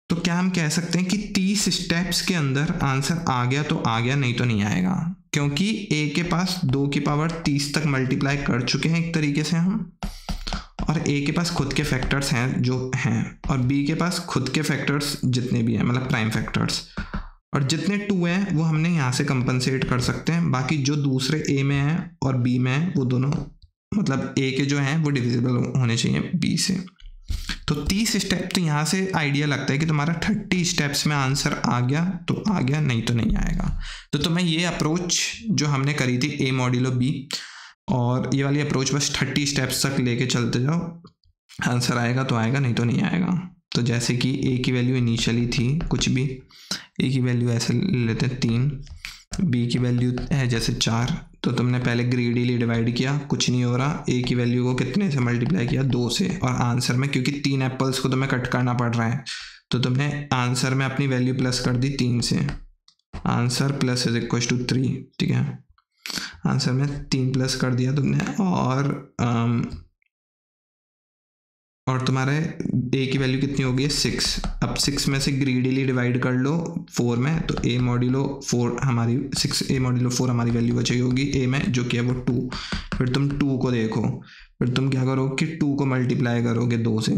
तो क्या हम कह सकते हैं कि तीस स्टेप्स के अंदर आंसर आ गया तो आ गया, नहीं तो नहीं आएगा। क्योंकि ए के पास दो की पावर तीस तक मल्टीप्लाई कर चुके हैं एक तरीके से हम, और ए के पास खुद के फैक्टर्स हैं, जो हैं, और बी के पास खुद के फैक्टर्स जितने भी हैं मतलब प्राइम फैक्टर्स और जितने टू हैं, वो हमने यहाँ से कंपनसेट कर सकते हैं। बाकी जो दूसरे ए में हैं और बी में हैं, वो दोनों मतलब ए के जो हैं, वो डिविजिबल होने चाहिए बी से। तो तीस स्टेप तो यहाँ से आइडिया लगता है कि तुम्हारा थर्टी स्टेप्स में आंसर आ गया तो आ गया, नहीं तो नहीं आएगा। तो तुम्हें ये अप्रोच जो हमने करी थी ए मॉड्यूलो बी और ये वाली अप्रोच बस थर्टी स्टेप्स तक लेके चलते जाओ। आंसर आएगा तो आएगा, नहीं तो नहीं आएगा। तो जैसे कि ए की वैल्यू इनिशियली थी कुछ भी ए की वैल्यू ऐसे लेते हैं तीन बी की वैल्यू है जैसे चार तो तुमने पहले ग्रीडीली डिवाइड किया कुछ नहीं हो रहा ए की वैल्यू को कितने से मल्टीप्लाई किया? दो से और आंसर में क्योंकि तीन एप्पल्स को तुम्हें कट करना पड़ रहा है तो तुमने आंसर में अपनी वैल्यू प्लस कर दी तीन से। Answer plus is equal to three ठीक है? आंसर में तीन प्लस कर दिया तुमने और आम, और तुम्हारे ए की वैल्यू कितनी होगी? सिक्स अब सिक्स में से ग्रीडीली डिवाइड कर लो फोर में तो ए मॉड्यूलो फोर हमारी सिक्स ए मॉड्यूलो फोर हमारी वैल्यू बची होगी ए में, जो कि है वो टू फिर तुम टू को देखो। फिर तुम क्या करोगे? कि टू को मल्टीप्लाई करोगे दो से।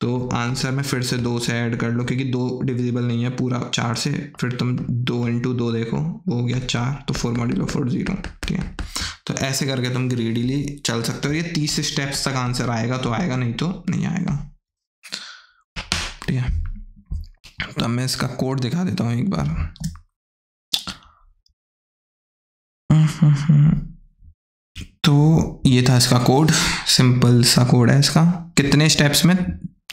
तो आंसर में फिर से दो से ऐड कर लो, क्योंकि दो डिविजिबल नहीं है, पूरा चार से। फिर तुम दो इंटू दो देखो, वो हो गया चार तो फोर मॉड्यूलो फोर ज़ीरो ठीक है? तो ऐसे करके तुम ग्रेडीली चल सकते हो। ये तीस स्टेप्स तक आंसर आएगा तो आएगा, नहीं तो नहीं आएगा। ठीक है। तो मैं इसका कोड दिखा देता हूँ एक बार। तो ये था इसका कोड सिंपल सा कोड है इसका। कितने स्टेप्स में?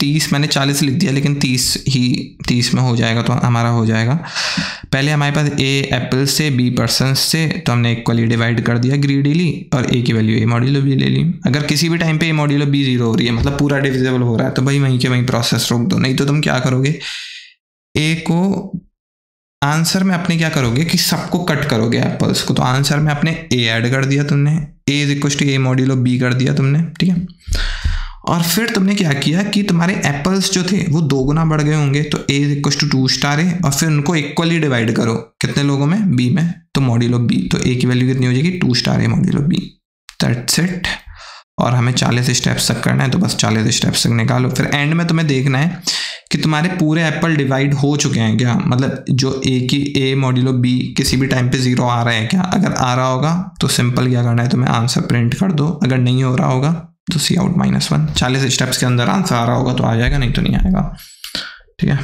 तीस, मैंने चालीस लिख दिया, लेकिन तीस ही, तीस में हो जाएगा तो हमारा हो जाएगा। पहले हमारे पास ए एप्पल से बी पर्सन से तो हमने इक्वली डिवाइड कर दिया ग्रीडीली और ए की वैल्यू ए मॉड्यूलो बी ले ली। अगर किसी भी टाइम पे ए मॉड्यूलो बी ज़ीरो हो रही है मतलब पूरा डिविजिबल हो रहा है तो भाई वहीं के वहीं प्रोसेस रोक दो, नहीं तो तुम क्या करोगे? ए को आंसर में अपने क्या करोगे कि सबको कट करोगे एप्पल्स को तो आंसर में अपने ए ऐड कर दिया तुमने। A is equal to A modulo B कर दिया तुमने, ठीक है? और फिर तुमने क्या किया कि तुम्हारे एप्पल्स जो थे, वो दो गुना बढ़ गए होंगे तो A equal to two star है, और फिर उनको इक्वली डिवाइड करो। कितने लोगों में? बी में। तो मॉड्यूल बी तो ए की वैल्यू कितनी हो जाएगी? Two star module of B that's it और हमें चालीस स्टेप्स तक करना है तो बस चालीस स्टेप्स तक निकालो। फिर एंड में तुम्हें देखना है कि तुम्हारे पूरे एप्पल डिवाइड हो चुके हैं क्या? मतलब जो ए की ए मॉड्यूलो बी किसी भी टाइम पे ज़ीरो आ रहा है क्या? अगर आ रहा होगा तो सिंपल क्या करना है? तुम्हें आंसर प्रिंट कर दो। अगर नहीं हो रहा होगा तो सी आउट माइनस वन चालीस स्टेप्स के अंदर आंसर आ रहा होगा तो आ जाएगा नहीं तो नहीं आएगा। ठीक है?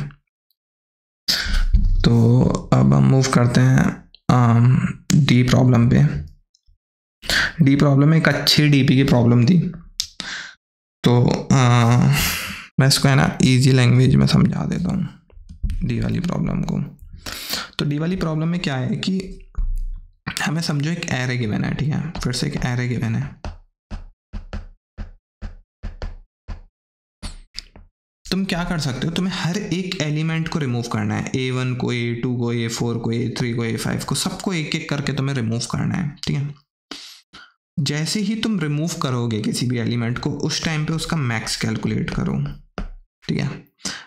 तो अब हम मूव करते हैं डी प्रॉब्लम पे। डी प्रॉब्लम एक अच्छी डीपी की प्रॉब्लम थी। तो आ, मैं इसको है ना इजी लैंग्वेज में समझा देता हूँ डी वाली प्रॉब्लम को। तो डी वाली प्रॉब्लम में क्या है कि हमें समझो एक एरे गिवन है ठीक है? फिर से एक एरे गिवन है। तुम क्या कर सकते हो? तुम्हें हर एक एलिमेंट को रिमूव करना है। ए वन को ए टू को ए फोर को ए थ्री को ए फाइव को, सबको एक एक करके तुम्हें रिमूव करना है, ठीक है? जैसे ही तुम रिमूव करोगे किसी भी एलिमेंट को, उस टाइम पे उसका मैक्स कैलकुलेट करो, ठीक है?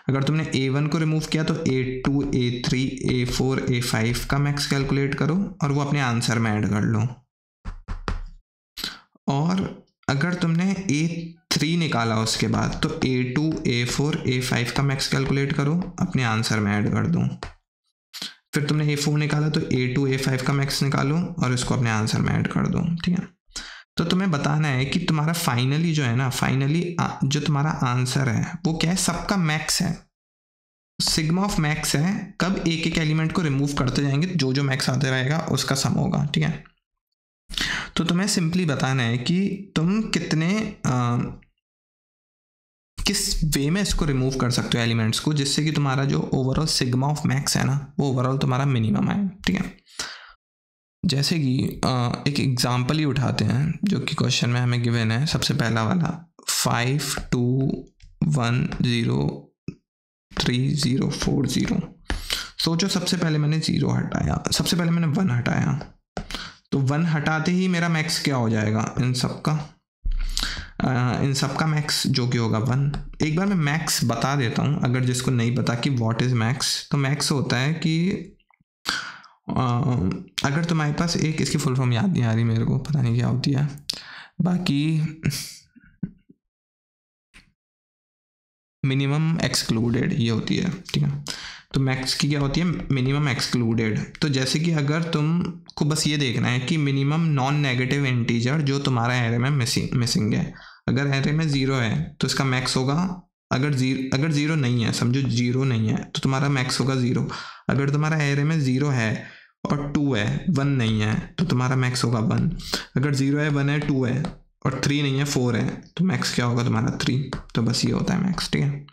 अगर तुमने ए वन को रिमूव किया तो A two A three A four A five का मैक्स कैलकुलेट करो और वो अपने आंसर में ऐड कर लो। और अगर तुमने ए थ्री निकाला उसके बाद। तो A two A four A five का मैक्स कैलकुलेट करो अपने आंसर में ऐड कर दो। फिर तुमने ए फोर निकाला तो ए टू ए फाइव का मैक्स निकालो और इसको अपने आंसर में ऐड कर दो ठीक है? तो तुम्हें बताना है कि तुम्हारा फाइनली जो है ना फाइनली जो तुम्हारा आंसर है वो क्या है? सबका मैक्स है। सिग्मा ऑफ़ मैक्स है कब एक एक एलिमेंट को रिमूव करते जाएँगे जो जो मैक्स आते रहेगा उसका सम होगा ठीक है? तो तुम्हें सिंपली बताना है कि तुम कितने आ, किस वे में इसको रिमूव कर सकते हो एलिमेंट्स को, जिससे कि तुम्हारा जो ओवरऑल सिग्मा ऑफ़ मैक्स है ना, वो ओवरऑल तुम्हारा मिनिमम है, ठीक है? जैसे कि एक एग्जांपल ही उठाते हैं, जो कि क्वेश्चन में हमें गिवन है, सबसे पहला वाला five two one zero three zero four zero सोचो सबसे पहले मैंने ज़ीरो हटाया, सबसे पहले मैंने वन हटाया। तो वन हटाते ही मेरा मैक्स क्या हो जाएगा इन सब का? इन सब का मैक्स जो कि होगा वन एक बार मैं मैक्स बता देता हूँ अगर जिसको नहीं पता कि व्हाट इज़ मैक्स तो मैक्स होता है कि आ, अगर तुम्हारे पास एक इसकी फुल फॉर्म याद नहीं आ रही मेरे को पता नहीं क्या होती है। बाकी मिनिमम एक्सक्लूडेड ये होती है ठीक है। तो मैक्स की क्या होती है? मिनिमम एक्सक्लूडेड तो जैसे कि अगर तुम को बस ये देखना है कि मिनिमम नॉन नेगेटिव इंटीजर जो तुम्हारा एरे में मिसिंग मिसिंग है अगर एरे में ज़ीरो है तो इसका मैक्स होगा। अगर ज़ीरो अगर ज़ीरो नहीं है, समझो ज़ीरो नहीं है तो तुम्हारा मैक्स होगा ज़ीरो अगर तुम्हारा एरे में ज़ीरो है और टू है वन नहीं है तो तुम्हारा मैक्स होगा वन अगर ज़ीरो है वन है टू है और थ्री नहीं है फोर है तो मैक्स क्या होगा तुम्हारा थ्री तो बस ये होता है मैक्स ठीक है?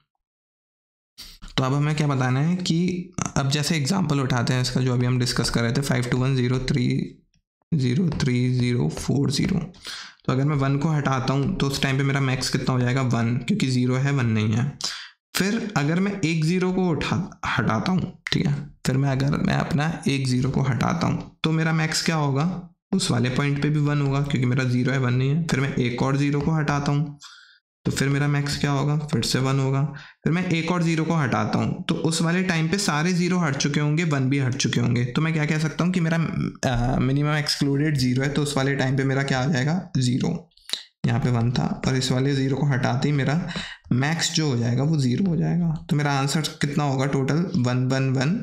तो अब हमें क्या बताना है कि अब जैसे एग्जांपल उठाते हैं इसका, जो अभी हम डिस्कस कर रहे थे five two one zero three zero three zero four zero तो अगर मैं वन को हटाता हूँ तो उस टाइम पे मेरा मैक्स कितना हो जाएगा? वन, क्योंकि ज़ीरो है, वन नहीं है। फिर अगर मैं एक ज़ीरो को उठा, हटाता हूँ, ठीक है? फिर मैं अगर मैं अपना एक ज़ीरो को हटाता हूँ तो मेरा मैक्स क्या होगा? उस वाले पॉइंट पे भी वन होगा, क्योंकि मेरा ज़ीरो है, वन नहीं है। फिर मैं एक और ज़ीरो को हटाता हूँ। तो फिर मेरा मैक्स क्या होगा? फिर से वन होगा। फिर मैं एक और ज़ीरो को हटाता हूँ। तो उस वाले टाइम पे सारे ज़ीरो हट चुके होंगे वन भी हट चुके होंगे। तो मैं क्या कह सकता हूँ कि मेरा मिनिमम एक्सक्लूडेड ज़ीरो है तो उस वाले टाइम पे मेरा क्या आ जाएगा? ज़ीरो यहाँ पे वन था। और इस वाले ज़ीरो को हटाते ही मेरा मैक्स जो हो जाएगा, वो ज़ीरो हो जाएगा। तो मेरा आंसर कितना होगा total one one one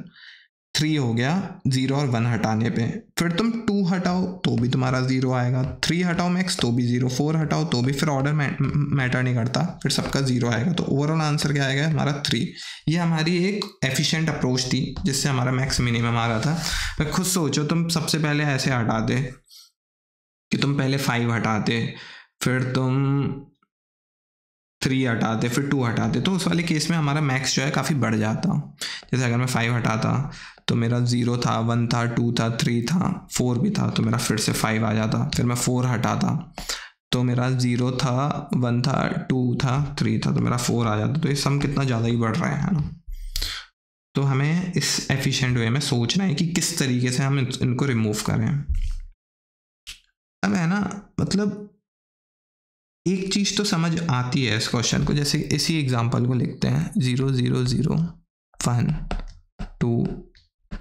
three हो गया ज़ीरो और वन हटाने पे। फिर तुम टू हटाओ तो भी तुम्हारा ज़ीरो आएगा। थ्री हटाओ मैक्स तो भी ज़ीरो फोर हटाओ तो भी फिर ऑर्डर मैटर नहीं करता। फिर सबका ज़ीरो आएगा। तो ओवरऑल आंसर क्या आएगा? हमारा थ्री ये हमारी एक एफिशिएंट अप्रोच थी, जिससे हमारा मैक्स मिनिमम आ रहा था। पर खुद सोचो, तुम सबसे पहले ऐसे हटाते कि तुम पहले फाइव हटाते फिर तुम थ्री हटाते फिर टू हटाते तो उस वाले केस में हमारा मैक्स जो है काफ़ी बढ़ जाता। जैसे अगर मैं फाइव हटाता तो मेरा ज़ीरो था वन था टू था थ्री था फोर भी था तो मेरा फिर से फाइव आ जाता, फिर मैं फोर हटाता। तो मेरा ज़ीरो था वन था टू था थ्री था तो मेरा फोर आ जाता। तो ये सम कितना ज़्यादा ही बढ़ रहा है ना? तो हमें इस एफिशिएंट वे में सोचना है कि किस तरीके से हम इनको रिमूव करें। अब है ना मतलब एक चीज़ तो समझ आती है इस क्वेश्चन को। जैसे इसी एग्जांपल को लिखते हैं zero zero zero one two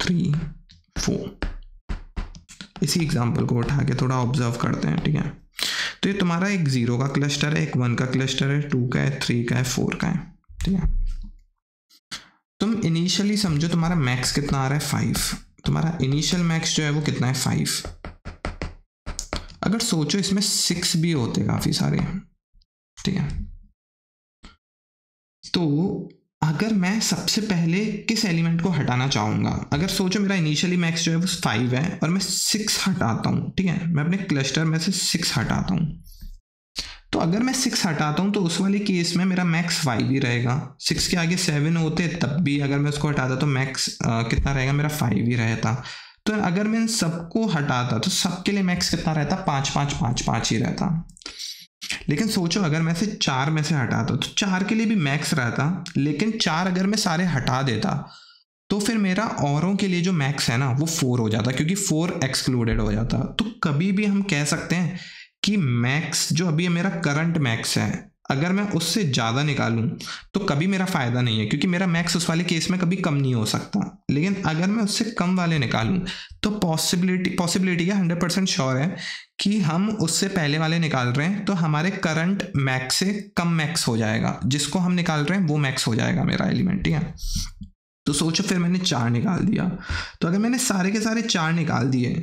three four इसी एग्ज़ाम्पल को उठा के थोड़ा ऑब्ज़र्व करते हैं, ठीक है? तो ये तुम्हारा एक ज़ीरो का क्लस्टर है, एक वन का क्लस्टर है टू का है थ्री का है फोर का है, ठीक है? तुम इनिशियली समझो तुम्हारा मैक्स कितना आ रहा है? फाइव तुम्हारा इनिशियल मैक्स जो है वो कितना है? फाइव अगर सोचो इसमें सिक्स भी होते काफ़ी सारे, ठीक है? तो अगर मैं सबसे पहले किस एलिमेंट को हटाना चाहूँगा? अगर सोचो मेरा इनिशियली मैक्स जो है वो फाइव है और मैं सिक्स हटाता हूँ, ठीक है? मैं अपने क्लस्टर में से सिक्स हटाता हूँ। तो अगर मैं सिक्स हटाता हूँ तो उस वाले केस में मेरा मैक्स फाइव ही रहेगा। सिक्स के आगे सेवन होते, तब भी अगर मैं उसको हटाता तो मैक्स कितना रहेगा? मेरा फाइव ही रहता। तो अगर मैं इन सबको हटाता तो सबके लिए मैक्स कितना रहता? पाँच पाँच पाँच पाँच ही रहता। लेकिन सोचो, अगर मैं से चार में से हटाता तो चार के लिए भी मैक्स रहता, लेकिन चार अगर मैं सारे हटा देता तो फिर मेरा औरों के लिए जो मैक्स है ना, वो फोर हो जाता, क्योंकि फोर एक्सक्लूडेड हो जाता। तो कभी भी हम कह सकते हैं कि मैक्स जो अभी मेरा करंट मैक्स है अगर मैं उससे ज़्यादा निकालूं तो कभी मेरा फ़ायदा नहीं है, क्योंकि मेरा मैक्स उस वाले केस में कभी कम नहीं हो सकता। लेकिन अगर मैं उससे कम वाले निकालूं तो पॉसिबिलिटी पॉसिबिलिटी है हंड्रेड परसेंट श्योर है कि हम उससे पहले वाले निकाल रहे हैं तो हमारे करंट मैक्स से कम मैक्स हो जाएगा। जिसको हम निकाल रहे हैं, वो मैक्स हो जाएगा मेरा एलिमेंट ठीक है? तो सोचो, फिर मैंने चार निकाल दिया। तो अगर मैंने सारे के सारे चार निकाल दिए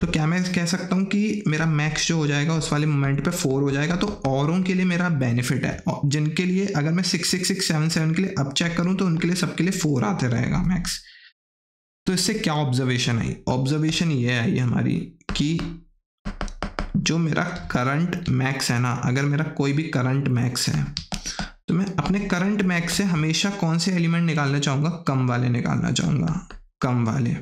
तो क्या मैं कह सकता हूँ कि मेरा मैक्स जो हो जाएगा, उस वाले मोमेंट पे फोर हो जाएगा तो औरों के लिए मेरा बेनिफिट है। और जिनके लिए अगर मैं six six six seven seven के लिए अब चेक करूँ तो उनके लिए सबके लिए फोर आते रहेगा मैक्स तो इससे क्या ऑब्जर्वेशन आई? ऑब्जर्वेशन ये आई हमारी कि जो मेरा करंट मैक्स है ना, अगर मेरा कोई भी करंट मैक्स है तो मैं अपने करंट मैक्स से हमेशा कौन से एलिमेंट निकालना चाहूँगा? कम वाले निकालना चाहूँगा। कम वाले।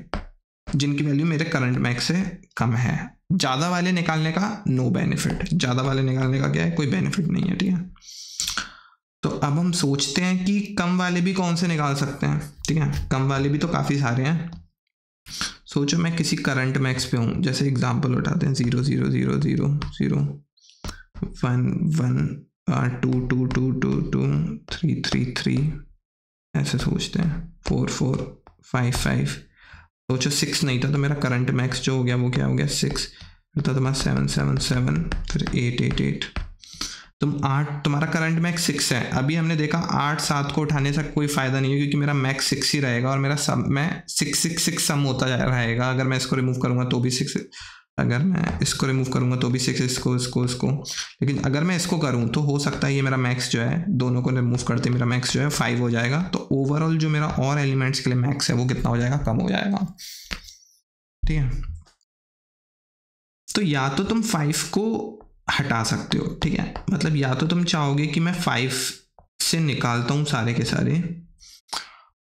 जिनकी वैल्यू मेरे करंट मैक्स से कम है। ज़्यादा वाले निकालने का नो बेनिफिट ज़्यादा वाले निकालने का क्या है? कोई बेनिफिट नहीं है, ठीक है? तो अब हम सोचते हैं कि कम वाले भी कौन से निकाल सकते हैं, ठीक है? कम वाले भी तो काफ़ी सारे हैं। सोचो मैं किसी करंट मैक्स पे हूँ, जैसे एग्जांपल उठाते हैं zero zero zero zero zero one one two two two two two three three three ऐसे सोचते हैं। फोर फोर फाइव फाइव सोचो सिक्स नहीं था तो मेरा करंट मैक्स जो हो गया, वो क्या हो गया? सिक्स फिर था तुम्हारा सेवन सेवन सेवन फिर एट एट एट तुम आठ, तुम्हारा करंट मैक्स सिक्स है। अभी हमने देखा आठ, सात को उठाने से कोई फ़ायदा नहीं है, क्योंकि मेरा मैक्स सिक्स ही रहेगा और मेरा सब मैं सिक्स सिक्स सिक्स सम होता रहेगा। अगर मैं इसको रिमूव करूँगा तो भी सिक्स अगर मैं इसको रिमूव करूँगा तो भी सिक्स इसको इसको इसको। लेकिन अगर मैं इसको करूँ तो हो सकता है ये मेरा मैक्स जो है, दोनों को रिमूव करते मेरा मैक्स जो है फाइव हो जाएगा। तो ओवरऑल जो मेरा और एलिमेंट्स के लिए मैक्स है वो कितना हो जाएगा? कम हो जाएगा। ठीक है? तो या तो तुम फाइव को हटा सकते हो, ठीक है? मतलब या तो तुम चाहोगे कि मैं फाइव से निकालता हूँ सारे के सारे।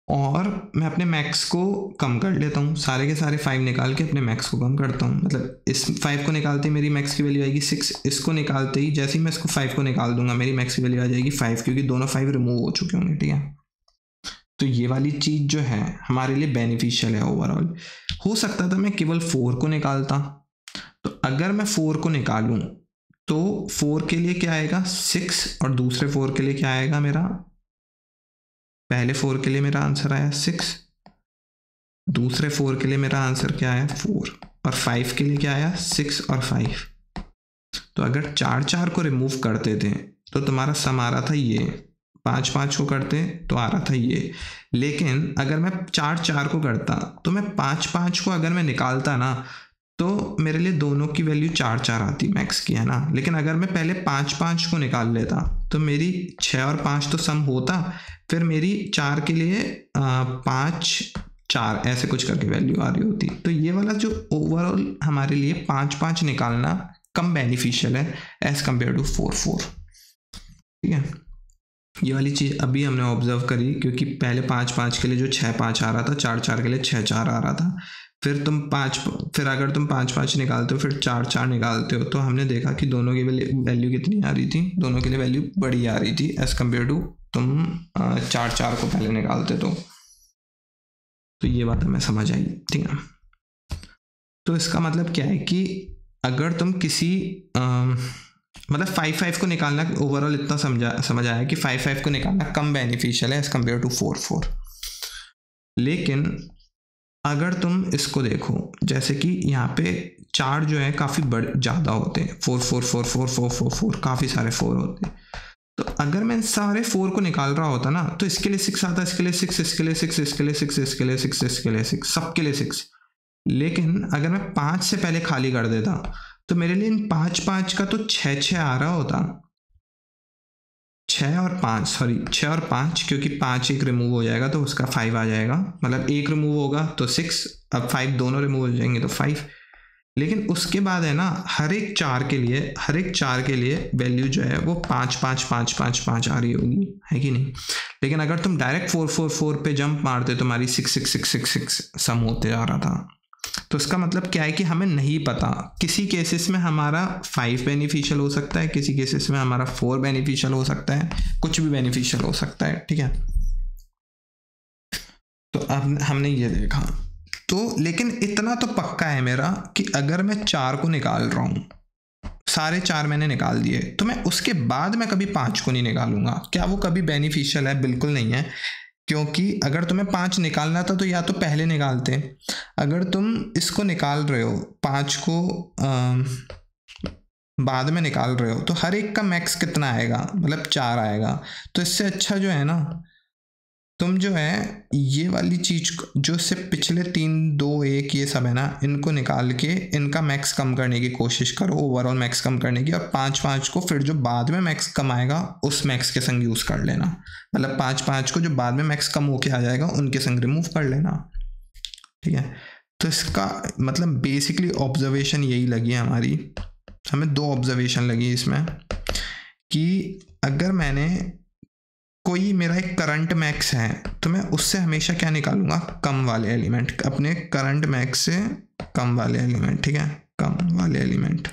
और मैं अपने मैक्स को कम कर लेता हूँ। सारे के सारे फाइव निकाल के अपने मैक्स को कम करता हूँ। मतलब इस फाइव को निकालते ही मेरी मैक्स की वैल्यू आएगी सिक्स इसको निकालते ही जैसे ही मैं इसको फाइव को निकाल दूँगा, मेरी मैक्स की वैल्यू आ जाएगी फाइव क्योंकि दोनों फाइव रिमूव हो चुके होंगे, ठीक है? तो ये वाली चीज़ जो है, हमारे लिए बेनिफिशियल है ओवरऑल हो सकता था मैं केवल फोर को निकालता। तो अगर मैं फोर को निकालूँ तो फोर के लिए क्या आएगा? सिक्स और दूसरे फोर के लिए क्या आएगा मेरा? पहले फोर के लिए मेरा आंसर आया सिक्स। दूसरे फोर के लिए मेरा आंसर क्या आया? फोर। और फाइव के लिए क्या आया? सिक्स और फाइव। तो अगर चार चार को रिमूव करते थे तो तुम्हारा सम आ रहा था ये। पाँच पाँच को करते तो आ रहा था ये। लेकिन अगर मैं चार चार को करता तो मैं पाँच पाँच को अगर मैं निकालता ना तो मेरे लिए दोनों की वैल्यू चार चार आती, मैक्स की है ना। लेकिन अगर मैं पहले पाँच पाँच को निकाल लेता तो मेरी छः और पाँच तो सम होता फिर मेरी चार के लिए पाँच, चार, ऐसे कुछ करके वैल्यू आ रही होती। तो ये वाला जो ओवरऑल हमारे लिए पाँच पाँच निकालना कम बेनिफिशियल है as compare to four four ठीक है? ये वाली चीज़ अभी हमने ऑब्ज़र्व करी क्योंकि पहले पाँच पाँच के लिए जो छः पाँच आ रहा था चार चार के लिए छः चार आ रहा था। फिर तुम पाँच, फिर अगर तुम पाँच पाँच निकालते हो, फिर चार चार निकालते हो तो हमने देखा कि दोनों की वैल्यू कितनी आ रही थी? दोनों के लिए वैल्यू बड़ी आ रही थी एज़ कंपेयर टू तुम चार चार को पहले निकालते तो। तो ये बात हमें समझ आई ठीक है तो इसका मतलब क्या है कि अगर तुम किसी आ, मतलब फाइव फाइव को निकालना ओवरऑल इतना समझा समझ आया कि फाइव फाइव को निकालना कम बेनिफिशियल है as compare to four four लेकिन अगर तुम इसको देखो जैसे कि यहाँ पे चार जो है काफ़ी बड़े ज़्यादा होते हैं। Four four four four four four four काफ़ी सारे फोर होते हैं। तो अगर मैं सारे फोर को निकाल रहा होता ना तो इसके लिए सिक्स आता, इसके लिए सिक्स इसके लिए सिक्स इसके लिए सिक्स इसके लिए सिक्स इसके लिए सिक्स सबके लिए सिक्स लेकिन अगर मैं पाँच से पहले खाली कर देता तो मेरे लिए इन पाँच पाँच का तो छः छः आ रहा होता। छः और पाँच सॉरी छः और पाँच, क्योंकि पाँच एक रिमूव हो जाएगा तो उसका फाइव आ जाएगा। मतलब एक रिमूव होगा तो सिक्स अब फाइव दोनों रिमूव हो जाएँगे तो फाइव लेकिन उसके बाद है ना, हर एक चार के लिए, हर एक चार के लिए वैल्यू जो है वो पाँच पाँच पाँच पाँच पाँच आ रही होगी, है कि नहीं? लेकिन अगर तुम डायरेक्ट फोर फोर फोर पे जंप मारते तुम्हारी six six six six six sum होते जा रहा था तो इसका मतलब क्या है कि हमें नहीं पता, किसी केसेस में हमारा फाइव बेनिफिशियल हो सकता है, किसी केसेस में हमारा फोर बेनिफिशियल हो सकता है, कुछ भी बेनिफिशियल हो सकता है, ठीक है? तो अब हमने ये देखा तो लेकिन इतना तो पक्का है मेरा कि अगर मैं चार को निकाल रहा हूँ सारे चार मैंने निकाल दिए तो मैं उसके बाद मैं कभी पाँच को नहीं निकालूँगा। क्या वो कभी बेनिफिशियल है? बिल्कुल नहीं है क्योंकि अगर तुम्हें पाँच निकालना था तो या तो पहले निकालते। अगर तुम इसको निकाल रहे हो पाँच को आ, बाद में निकाल रहे हो तो हर एक का मैक्स कितना आएगा? मतलब चार आएगा। तो इससे अच्छा जो है ना तुम जो है, ये वाली चीज़ जो से पिछले तीन, दो, एक, ये सब है ना, इनको निकाल के इनका मैक्स कम करने की कोशिश करो ओवरऑल मैक्स कम करने की, और पाँच पाँच को फिर जो बाद में मैक्स कम आएगा, उस मैक्स के संग यूज़ कर लेना। मतलब पाँच पाँच को जो बाद में मैक्स कम होके आ जाएगा, उनके संग रिमूव कर लेना। ठीक है? तो इसका मतलब बेसिकली ऑब्जर्वेशन यही लगी है हमारी। हमें दो ऑब्जर्वेशन लगी इसमें, कि अगर मैंने कोई मेरा एक करंट मैक्स है तो मैं उससे हमेशा क्या निकालूँगा? कम वाले एलिमेंट अपने करंट मैक्स से कम वाले एलिमेंट ठीक है? कम वाले एलिमेंट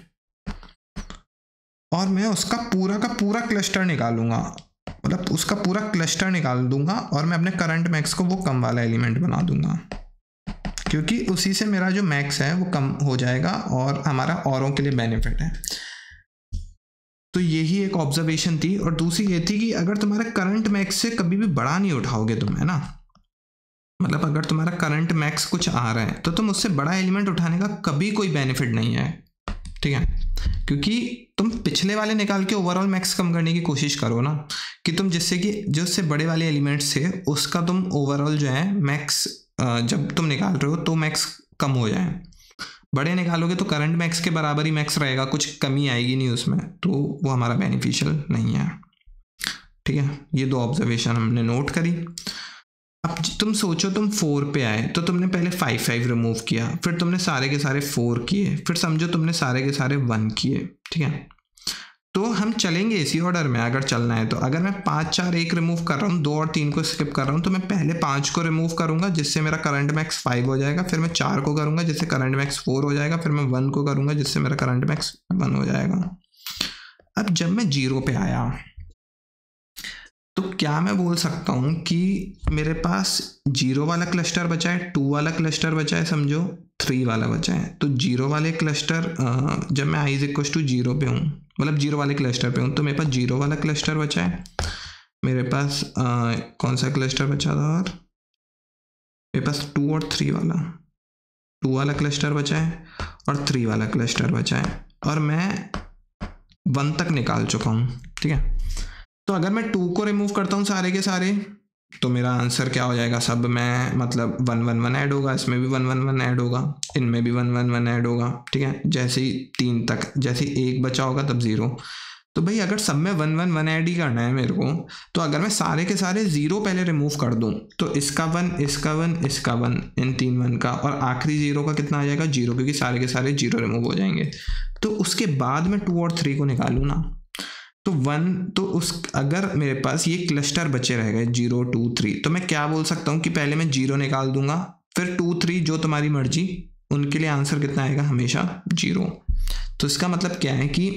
और मैं उसका पूरा का पूरा क्लस्टर निकालूँगा। मतलब उसका पूरा क्लस्टर निकाल दूँगा और मैं अपने करंट मैक्स को वो कम वाला एलिमेंट बना दूँगा। क्योंकि उसी से मेरा जो मैक्स है, वो कम हो जाएगा और हमारा औरों के लिए बेनिफिट है। तो यही एक ऑब्जर्वेशन थी और दूसरी ये थी कि अगर तुम्हारे करंट मैक्स से कभी भी बड़ा नहीं उठाओगे तुम, है ना? मतलब अगर तुम्हारा करंट मैक्स कुछ आ रहा है तो तुम उससे बड़ा एलिमेंट उठाने का कभी कोई बेनिफिट नहीं है, ठीक है? क्योंकि तुम पिछले वाले निकाल के ओवरऑल मैक्स कम करने की कोशिश करो ना, कि तुम जिससे कि, जो उससे बड़े वाले एलिमेंट्स से, उसका तुम ओवरऑल जो है मैक्स जब तुम निकाल रहे हो तो मैक्स कम हो जाए। बड़े निकालोगे तो करंट मैक्स के बराबर ही मैक्स रहेगा, कुछ कमी आएगी नहीं उसमें तो वो हमारा बेनिफिशियल नहीं है। ठीक है, ये दो ऑब्जर्वेशन हमने नोट करी। अब तुम सोचो तुम फोर पे आए तो तुमने पहले फाइव फाइव रिमूव किया, फिर तुमने सारे के सारे फोर किए, फिर समझो तुमने सारे के सारे वन किए, ठीक है? तो हम चलेंगे इसी ऑर्डर में, अगर चलना है तो। अगर मैं पाँच चार एक रिमूव कर रहा हूँ, दो और तीन को स्किप कर रहा हूँ तो मैं पहले पाँच को रिमूव करूँगा, जिससे मेरा करंट मैक्स फाइव हो जाएगा, फिर मैं चार को करूँगा, जिससे करंट मैक्स फोर हो जाएगा, फिर मैं वन को करूँगा, जिससे मेरा करंट मैक्स वन हो जाएगा। अब जब मैं ज़ीरो पे आया तो क्या मैं बोल सकता हूँ कि मेरे पास ज़ीरो वाला क्लस्टर बचा है टू वाला क्लस्टर बचा है, समझो? थ्री वाला बचा है। तो ज़ीरो वाले क्लस्टर जब मैं I is equal to zero पे हूँ मतलब ज़ीरो वाले क्लस्टर पे हूँ तो मेरे पास ज़ीरो वाला क्लस्टर बचा है। मेरे पास आ, कौन सा क्लस्टर बचा था और? मेरे पास टू और थ्री वाला। टू वाला क्लस्टर बचा है और थ्री वाला क्लस्टर बचा है। और मैं वन तक निकाल चुका हूँ ठीक है? तो अगर मैं टू को रिमूव करता हूँ सारे के सारे तो मेरा आंसर क्या हो जाएगा? सब में मतलब वन वन वन ऐड होगा, इसमें भी वन वन वन ऐड होगा, इनमें भी वन वन वन ऐड होगा, ठीक है? जैसे ही तीन तक, जैसे ही एक बचा होगा तब ज़ीरो तो भाई, अगर सब में वन वन वन ऐड ही करना है मेरे को तो अगर मैं सारे के सारे ज़ीरो पहले रिमूव कर दूँ तो इसका वन इसका वन इसका वन इन तीन वन का, और आखिरी ज़ीरो का कितना आ जाएगा? ज़ीरो क्योंकि सारे के सारे ज़ीरो रिमूव हो जाएँगे। तो उसके बाद मैं टू और थ्री को निकालूँ ना तो वन तो उस, अगर मेरे पास ये क्लस्टर बचे रह गए, ज़ीरो, टू, थ्री तो मैं क्या बोल सकता हूँ कि पहले मैं ज़ीरो निकाल दूँगा, फिर टू, थ्री, जो तुम्हारी मर्ज़ी, उनके लिए आंसर कितना आएगा? हमेशा ज़ीरो। तो इसका मतलब क्या है कि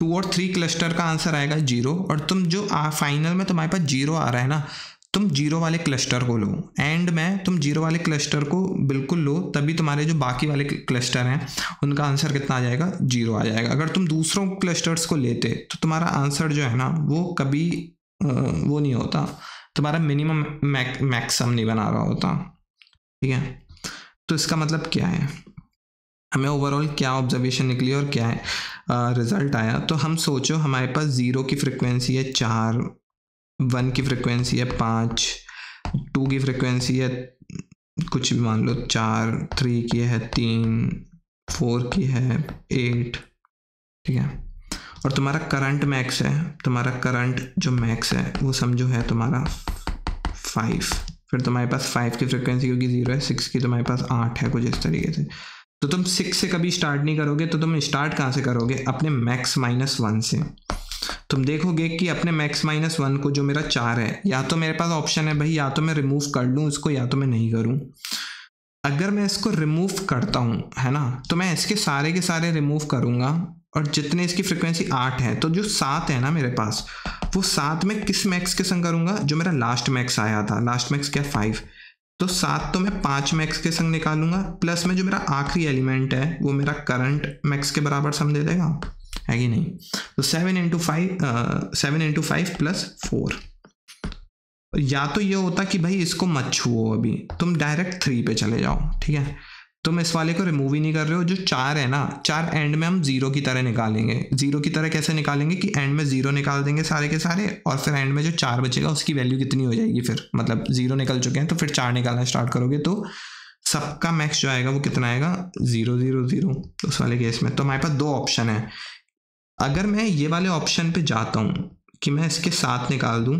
टू और थ्री क्लस्टर का आंसर आएगा ज़ीरो, और तुम जो फाइनल में तुम्हारे पास ज़ीरो आ रहा है ना तुम ज़ीरो वाले क्लस्टर को लो। एंड में तुम ज़ीरो वाले क्लस्टर को बिल्कुल लो, तभी तुम्हारे जो बाकी वाले क्लस्टर हैं, उनका आंसर कितना आ जाएगा? ज़ीरो आ जाएगा। अगर तुम दूसरों क्लस्टर्स को लेते तो तुम्हारा आंसर जो है ना, वो कभी वो नहीं होता। तुम्हारा मिनिमम मैक मैक्सम नहीं बना रहा होता। ठीक है? तो इसका मतलब क्या है? हमें ओवरऑल क्या ऑब्जर्वेशन निकली और क्या है रिज़ल्ट आया? तो हम सोचो, हमारे पास ज़ीरो की फ्रिक्वेंसी है चार। वन की फ्रिक्वेंसी है पाँच, टू की फ्रिक्वेंसी है कुछ भी मान लो, चार थ्री की है तीन फोर की है एट ठीक है? और तुम्हारा करंट मैक्स है, तुम्हारा करंट जो मैक्स है, वो समझो है तुम्हारा फाइव फिर तुम्हारे पास फाइव की फ्रिक्वेंसी क्योंकि ज़ीरो है सिक्स की तुम्हारे पास आठ है कुछ इस तरीके से। तो तुम सिक्स से कभी स्टार्ट नहीं करोगे तो तुम स्टार्ट कहाँ से करोगे? अपने मैक्स माइनस वन से। तुम देखोगे कि अपने मैक्स माइनस वन को जो मेरा चार है, या तो मेरे पास ऑप्शन है भाई, या तो मैं रिमूव कर लूँ इसको, या तो मैं नहीं करूँ। अगर मैं इसको रिमूव करता हूँ, है ना तो मैं इसके सारे के सारे रिमूव करूँगा, और जितने इसकी फ्रिक्वेंसी आठ है तो जो सात है ना मेरे पास, वो सात में किस मैक्स के संग करूँगा? जो मेरा लास्ट मैक्स आया था लास्ट मैक्स क्या फाइव तो सात तो मैं पाँच मैक्स के संग निकालूँगा प्लस में जो मेरा आखिरी एलिमेंट है, वो मेरा करंट मैक्स के बराबर सम दे देगा। है कि नहीं? तो seven into five seven into five plus four या तो ये होता कि भाई इसको मत छुओ अभी। तुम डायरेक्ट थ्री पे चले जाओ, ठीक है? तुम इस वाले को रिमूव ही नहीं कर रहे हो, जो चार है ना, चार एंड में हम ज़ीरो की तरह निकालेंगे। ज़ीरो की तरह कैसे निकालेंगे कि एंड में ज़ीरो निकाल देंगे सारे के सारे, और फिर एंड में जो चार बचेगा उसकी वैल्यू कितनी हो जाएगी फिर? मतलब ज़ीरो निकल चुके हैं तो फिर चार निकालना स्टार्ट करोगे तो सबका मैक्स जो आएगा वो कितना आएगा? ज़ीरो ज़ीरो ज़ीरो उस वाले केस में। तो हमारे पास दो ऑप्शन है। अगर मैं ये वाले ऑप्शन पे जाता हूँ कि मैं इसके साथ निकाल दूँ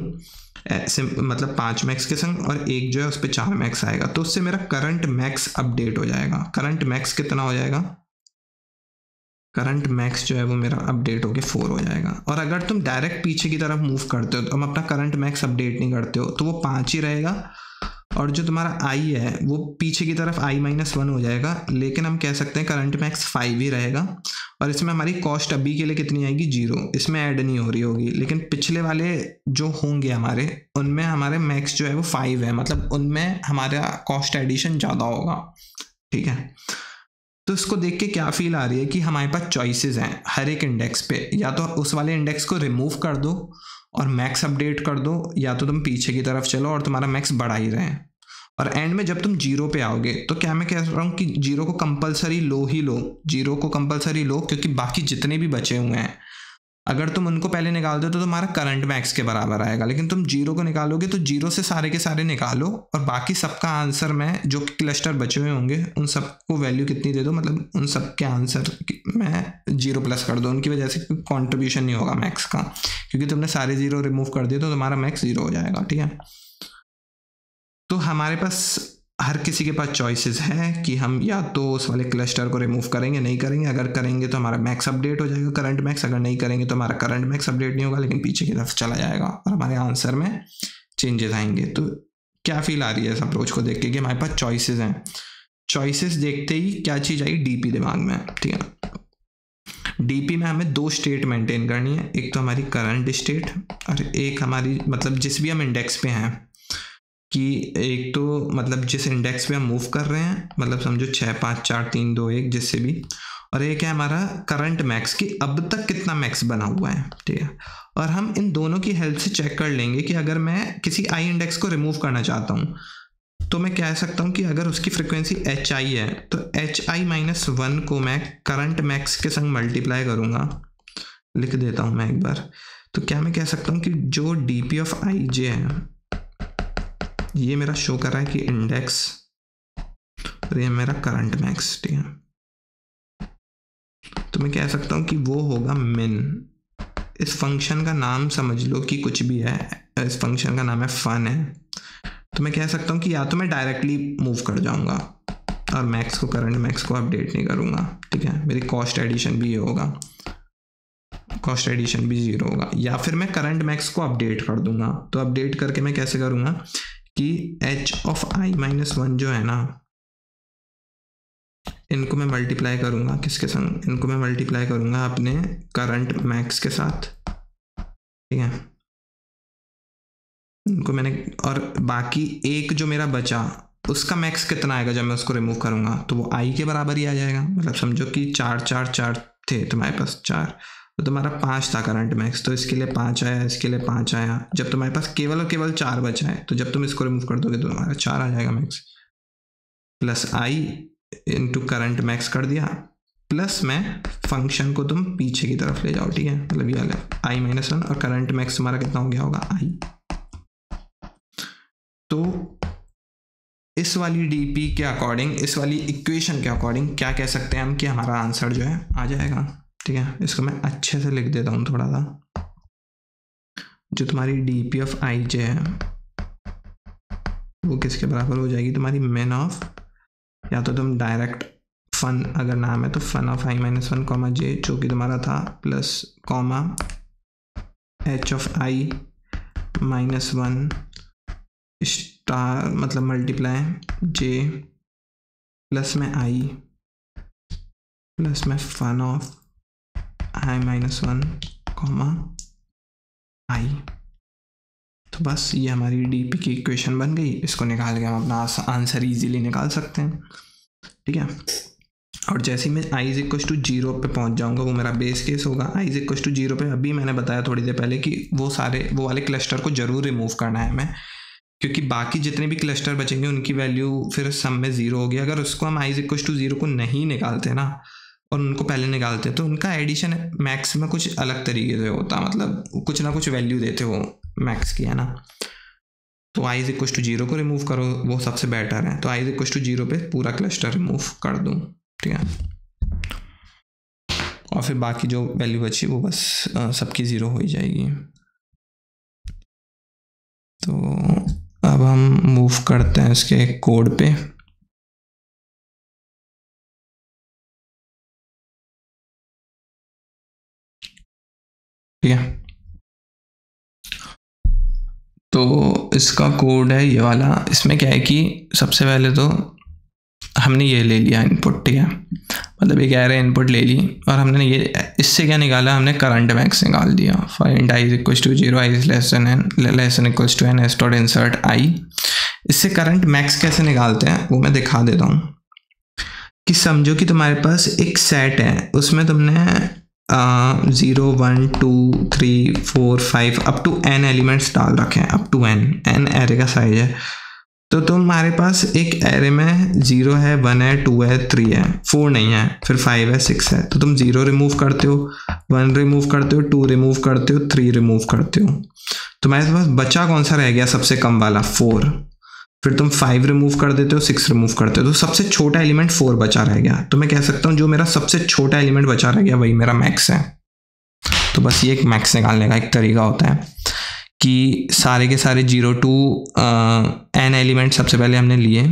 मतलब पाँच मैक्स के संग और एक जो है उस पर चार मैक्स आएगा तो उससे मेरा करंट मैक्स अपडेट हो जाएगा। करंट मैक्स कितना हो जाएगा? करंट मैक्स जो है वो मेरा अपडेट होके फोर हो जाएगा। और अगर तुम डायरेक्ट पीछे की तरफ़ मूव करते हो तो तुम अपना करंट मैक्स अपडेट नहीं करते हो तो वो पाँच ही रहेगा। और जो तुम्हारा आई है, वो पीछे की तरफ़ आई माइनस वन हो जाएगा, लेकिन हम कह सकते हैं करंट मैक्स फाइव ही रहेगा, और इसमें हमारी कॉस्ट अभी के लिए कितनी आएगी? ज़ीरो इसमें ऐड नहीं हो रही होगी, लेकिन पिछले वाले जो होंगे हमारे, उनमें हमारे मैक्स जो है वो फाइव है मतलब उनमें हमारा कॉस्ट एडिशन ज़्यादा होगा, ठीक है? तो इसको देख के क्या फील आ रही है कि हमारे पास चॉइसेस हैं, हर एक इंडेक्स पे। या तो उस वाले इंडेक्स को रिमूव कर दो और मैक्स अपडेट कर दो, या तो तुम पीछे की तरफ़ चलो और तुम्हारा मैक्स बढ़ा ही रहे और एंड में जब तुम ज़ीरो पे आओगे तो क्या मैं कह रहा हूँ कि ज़ीरो को कंपलसरी लो ही लो ज़ीरो को कंपलसरी लो, क्योंकि बाकी जितने भी बचे हुए हैं अगर तुम उनको पहले निकाल दो तो तुम्हारा करंट मैक्स के बराबर आएगा। लेकिन तुम ज़ीरो को निकालोगे तो ज़ीरो से सारे के सारे निकालो और बाकी सबका आंसर में, जो क्लस्टर बचे हुए होंगे, उन सबको वैल्यू कितनी दे दो? मतलब उन सब के आंसर में ज़ीरो प्लस कर दो। उनकी वजह से कॉन्ट्रीब्यूशन नहीं होगा मैक्स का। क्योंकि तुमने सारे ज़ीरो रिमूव कर दिए तो तुम्हारा मैक्स ज़ीरो हो जाएगा, ठीक है? तो हमारे पास हर किसी के पास चॉइसेस है कि हम या तो उस वाले क्लस्टर को रिमूव करेंगे, नहीं करेंगे। अगर करेंगे तो हमारा मैक्स अपडेट हो जाएगा करंट मैक्स अगर नहीं करेंगे तो हमारा करंट मैक्स अपडेट नहीं होगा, लेकिन पीछे की तरफ़ चला जाएगा और हमारे आंसर में चेंजेस आएँगे। तो क्या फील आ रही है इस अप्रोच को देख के कि हमारे पास चॉइसेस हैं? चॉइसेस देखते ही क्या चीज़ आई? डीपी दिमाग में, ठीक है डीपी में हमें दो स्टेट मेंटेन करनी है। एक तो हमारी करंट स्टेट और एक हमारी मतलब जिस भी हम इंडेक्स पे हैं कि एक तो मतलब जिस इंडेक्स पे हम मूव कर रहे हैं मतलब समझो छः पाँच, चार, तीन, दो, एक, जिससे भी, और एक है हमारा करंट मैक्स कि अब तक कितना मैक्स बना हुआ है, ठीक है? और हम इन दोनों की हेल्प से चेक कर लेंगे कि अगर मैं किसी आई इंडेक्स को रिमूव करना चाहता हूँ तो मैं कह सकता हूँ कि अगर उसकी फ्रिक्वेंसी एच आई है तो एच आई माइनस वन को मैं करंट मैक्स के संग मल्टीप्लाई करूँगा। लिख देता हूँ मैं एक बार। तो क्या मैं कह सकता हूँ कि जो D P of I J है ये मेरा शो कर रहा है कि इंडेक्स और ये मेरा करंट मैक्स ठीक है। तो मैं कह सकता हूँ कि वो होगा मिन इस फ़ंक्शन का नाम समझ लो कि कुछ भी है, इस फ़ंक्शन का नाम है फन है। तो मैं कह सकता हूँ कि या तो मैं डायरेक्टली मूव कर जाऊँगा, और मैक्स को करंट मैक्स को अपडेट नहीं करूँगा, ठीक है? मेरी कॉस्ट एडिशन भी ये होगा। कॉस्ट एडिशन भी ज़ीरो होगा। या फिर मैं करंट मैक्स को अपडेट कर दूँगा। तो अपडेट करके मैं कैसे करूँगा? कि H of I minus one जो है ना, इनको मैं मल्टीप्लाई करूँगा किसके संग? इनको मैं मल्टीप्लाई करूँगा अपने करंट मैक्स के साथ। ठीक है? इनको मैंने, और बाकी एक जो मेरा बचा, उसका मैक्स कितना आएगा जब मैं उसको रिमूव करूँगा? तो वो आई के बराबर ही आ जाएगा। मतलब समझो कि चार चार चार थे तुम्हारे पास, चार। तो तुम्हारा पाँच था करंट मैक्स तो इसके लिए पाँच आया, इसके लिए पाँच आया। जब तुम्हारे पास केवल और केवल चार बचा है तो जब तुम इसको रिमूव कर दोगे तो तुम्हारा चार आ जाएगा max plus I into current max कर दिया। प्लस में फ़ंक्शन को तुम पीछे की तरफ़ ले जाओ, ठीक है? मतलब ये आई माइनस वन और करंट मैक्स तुम्हारा कितना हो गया होगा? आई तो इस वाली डीपी के अकॉर्डिंग इस वाली इक्वेशन के अकॉर्डिंग क्या कह सकते हैं हम कि हमारा आंसर जो है आ जाएगा। ठीक है, इसको मैं अच्छे से लिख देता हूँ थोड़ा सा जो तुम्हारी D P of I J है, वो किसके बराबर हो जाएगी? तुम्हारी मेन ऑफ़ या तो तुम डायरेक्ट फन अगर नाम है तो fun of I minus one comma J जो कि तुम्हारा था plus comma H of I minus one star मतलब मल्टीप्लाई जे प्लस में आई प्लस में fun of I minus one comma I तो बस ये हमारी डी पी की इक्वेशन बन गई। इसको निकाल के हम अपना आंसर इजीली निकाल सकते हैं। ठीक है? और जैसे ही मैं I is equal to zero पे पहुँच जाऊँगा, वो मेरा बेस केस होगा। I is equal to zero पे अभी मैंने बताया थोड़ी देर पहले कि वो सारे, वो वाले क्लस्टर को ज़रूर रिमूव करना है हमें। क्योंकि बाकी जितने भी क्लस्टर बचेंगे, उनकी वैल्यू फिर सम में ज़ीरो होगी। अगर उसको हम आई इक्व टू ज़ीरो को नहीं निकालते ना और उनको पहले निकालते हैं। तो उनका एडिशन मैक्स में कुछ अलग तरीके से होता मतलब कुछ ना कुछ वैल्यू देते वो मैक्स की, है ना? तो I is equal to zero को रिमूव करो, वो सबसे बेटर है। तो I is equal to zero पे पूरा क्लस्टर रिमूव कर दूँ, ठीक है? और फिर बाकी जो वैल्यू बची, वो बस सबकी ज़ीरो हो ही जाएगी। तो अब हम मूव करते हैं इसके कोड पे। ठीक है। तो इसका कोड है ये वाला। इसमें क्या है कि सबसे पहले तो हमने ये ले लिया इनपुट ठीक है। मतलब एक एरे इनपुट ले ली और हमने ये, इससे क्या निकाला? हमने करंट मैक्स निकाल दिया। Find I equal to zero I less N N less N to N S dot insert I इससे करंट मैक्स कैसे निकालते हैं? वो मैं दिखा देता हूँ। कि समझो कि तुम्हारे पास एक सेट है, उसमें तुमने zero one two three four five up to N elements डाल रखे हैं up to N N array का साइज़ है। तो तुम्हारे पास एक एरे में ज़ीरो है वन है टू है थ्री है फोर नहीं है, फिर फाइव है सिक्स है। तो तुम ज़ीरो रिमूव करते हो वन रिमूव करते हो टू रिमूव करते हो थ्री रिमूव करते हो। तुम्हारे पास बचा कौन सा रह गया सबसे कम वाला? फोर फिर तुम फाइव रिमूव कर देते हो सिक्स रिमूव करते हो तो सबसे छोटा एलिमेंट फोर बचा रह गया। तो मैं कह सकता हूँ, जो मेरा सबसे छोटा एलिमेंट बचा रह गया, वही मेरा मैक्स है। तो बस ये एक मैक्स निकालने का एक तरीका होता है कि सारे के सारे ज़ीरो टू एन एलिमेंट सबसे पहले हमने लिए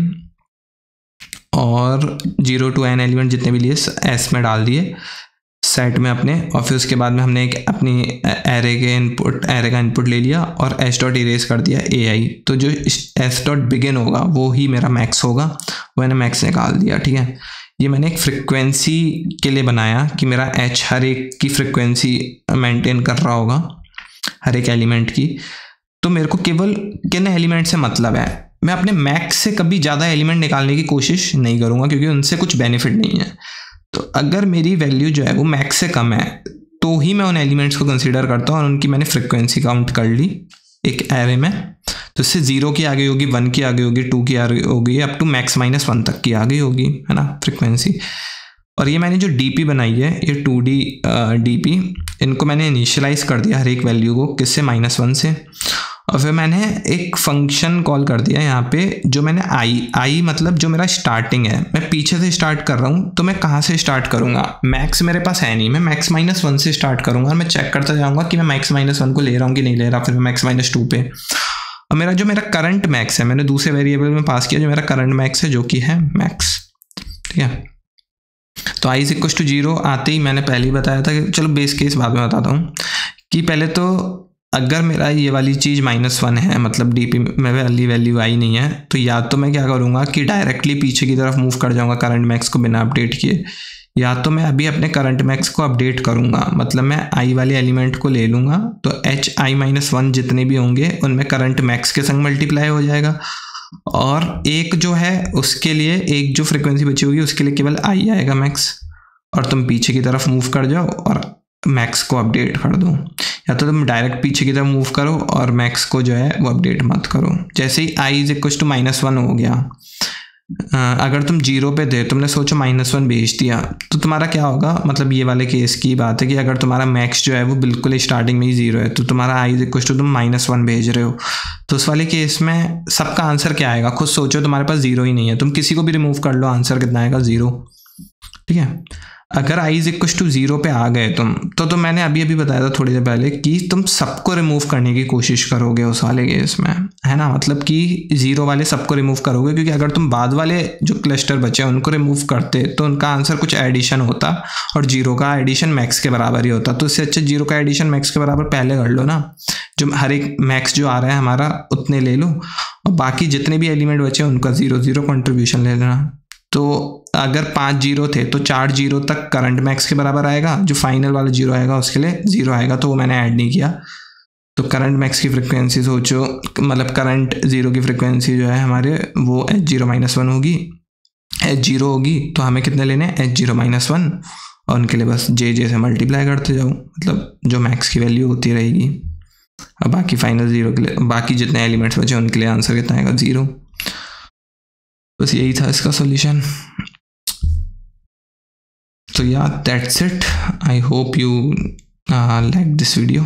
और ज़ीरो टू एन एलिमेंट जितने भी लिए एस में डाल दिए। सेट में अपने, और फिर उसके बाद में हमने एक अपनी एरे के इनपुट एरे का इनपुट ले लिया और एस डॉट इरेज कर दिया ए आई तो जो एस डॉट बिगिन होगा, वो ही मेरा मैक्स होगा। वो मैंने मैक्स निकाल दिया, ठीक है? ये मैंने एक फ्रिक्वेंसी के लिए बनाया कि मेरा एच हर एक की फ्रिक्वेंसी मेंटेन कर रहा होगा, हर एक एलिमेंट की। तो मेरे को केवल किन एलिमेंट से मतलब है? मैं अपने मैक्स से कभी ज़्यादा एलिमेंट निकालने की कोशिश नहीं करूँगा, क्योंकि उनसे कुछ बेनिफिट नहीं है। तो अगर मेरी वैल्यू जो है वो मैक्स से कम है तो ही मैं उन एलिमेंट्स को कंसिडर करता हूँ और उनकी मैंने फ्रिक्वेंसी काउंट कर ली एक एरे में। तो इससे ज़ीरो की आगे होगी वन की आगे होगी टू की आगे होगी up to max minus one तक की आगे होगी, है ना फ्रिक्वेंसी और ये मैंने जो डीपी बनाई है, ये टू डी डी इनको मैंने इनिशलाइज कर दिया हर एक वैल्यू को, किससे? माइनस वन से। और फिर मैंने एक फ़ंक्शन कॉल कर दिया यहाँ पे, जो मैंने आई आई मतलब जो मेरा स्टार्टिंग है। मैं पीछे से स्टार्ट कर रहा हूँ तो मैं कहाँ से स्टार्ट करूँगा? मैक्स मेरे पास है नहीं, मैं मैक्स माइनस वन से स्टार्ट करूँगा और मैं चेक करता जाऊँगा कि मैं मैक्स माइनस वन को ले रहा हूँ कि नहीं ले रहा, फिर मैं मैक्स माइनस टू पे। और मेरा जो मेरा करंट मैक्स है, मैंने दूसरे वेरिएबल में पास किया जो मेरा करंट मैक्स है, जो कि है मैक्स ठीक है? तो आई इक्व टू ज़ीरो आते ही मैंने पहले ही बताया था कि, चलो बेस केस बाद में बताता हूँ कि पहले तो अगर मेरा ये वाली चीज़ माइनस वन है मतलब डी पी में वाली वैल्यू आई नहीं है तो या तो मैं क्या करूँगा कि डायरेक्टली पीछे की तरफ़ मूव कर जाऊँगा करंट मैक्स को बिना अपडेट किए, या तो मैं अभी अपने करंट मैक्स को अपडेट करूँगा मतलब मैं आई वाले एलिमेंट को ले लूँगा तो एच आई माइनस वन जितने भी होंगे, उनमें करंट मैक्स के संग मल्टीप्लाई हो जाएगा। और एक जो है, उसके लिए एक जो फ्रिक्वेंसी बची होगी, उसके लिए केवल आई आएगा मैक्स और तुम पीछे की तरफ़ मूव कर जाओ और मैक्स को अपडेट कर दो। या तो तुम डायरेक्ट पीछे की तरफ़ मूव करो और मैक्स को जो है वो अपडेट मत करो। जैसे ही I is equal to minus one हो गया अगर तुम ज़ीरो पे थे, तुमने सोचो माइनस वन भेज दिया तो तुम्हारा क्या होगा? मतलब ये वाले केस की बात है कि अगर तुम्हारा मैक्स जो है वो बिल्कुल स्टार्टिंग में ही ज़ीरो है तो तुम्हारा आई इक्व टू तुम माइनस वन भेज रहे हो। तो उस वाले केस में सबका आंसर क्या आएगा? खुद सोचो, तुम्हारे पास ज़ीरो ही नहीं है। तुम किसी को भी रिमूव कर लो आंसर कितना आएगा? ज़ीरो ठीक है? अगर I is equal to zero पे आ गए तुम तो तो मैंने अभी अभी बताया था थोड़ी देर पहले कि तुम सबको रिमूव करने की कोशिश करोगे उस वाले केस में, है ना? मतलब कि ज़ीरो वाले सबको रिमूव करोगे, क्योंकि अगर तुम बाद वाले जो क्लस्टर बचे हैं, उनको रिमूव करते तो उनका आंसर कुछ एडिशन होता और ज़ीरो का एडिशन मैक्स के बराबर ही होता। तो इससे अच्छा ज़ीरो का एडिशन मैक्स के बराबर पहले कर लो ना। जो हर एक मैक्स जो आ रहा है हमारा, उतने ले लो। और बाकी जितने भी एलिमेंट बचे हैं, उनका ज़ीरो ज़ीरो कॉन्ट्रीब्यूशन ले लेना। तो अगर पाँच ज़ीरो थे तो चार ज़ीरो तक करंट मैक्स के बराबर आएगा, जो फाइनल वाला ज़ीरो आएगा, उसके लिए ज़ीरो आएगा तो वो मैंने ऐड नहीं किया। तो करंट मैक्स की फ्रिक्वेंसी सोचो मतलब करंट ज़ीरो की फ्रिक्वेंसी जो है हमारे, वो एच ज़ीरो माइनस वन होगी। एच ज़ीरो होगी तो हमें कितने लेने एच ज़ीरो माइनस वन और उनके लिए बस जे जे से मल्टीप्लाई करते जाओ मतलब जो मैक्स की वैल्यू होती रहेगी। और बाकी फाइनल ज़ीरो के लिए, बाकी जितने एलिमेंट्स बचे, उनके लिए आंसर कितना आएगा? ज़ीरो बस यही था इसका सोल्यूशन तो या that's it I hope you like this video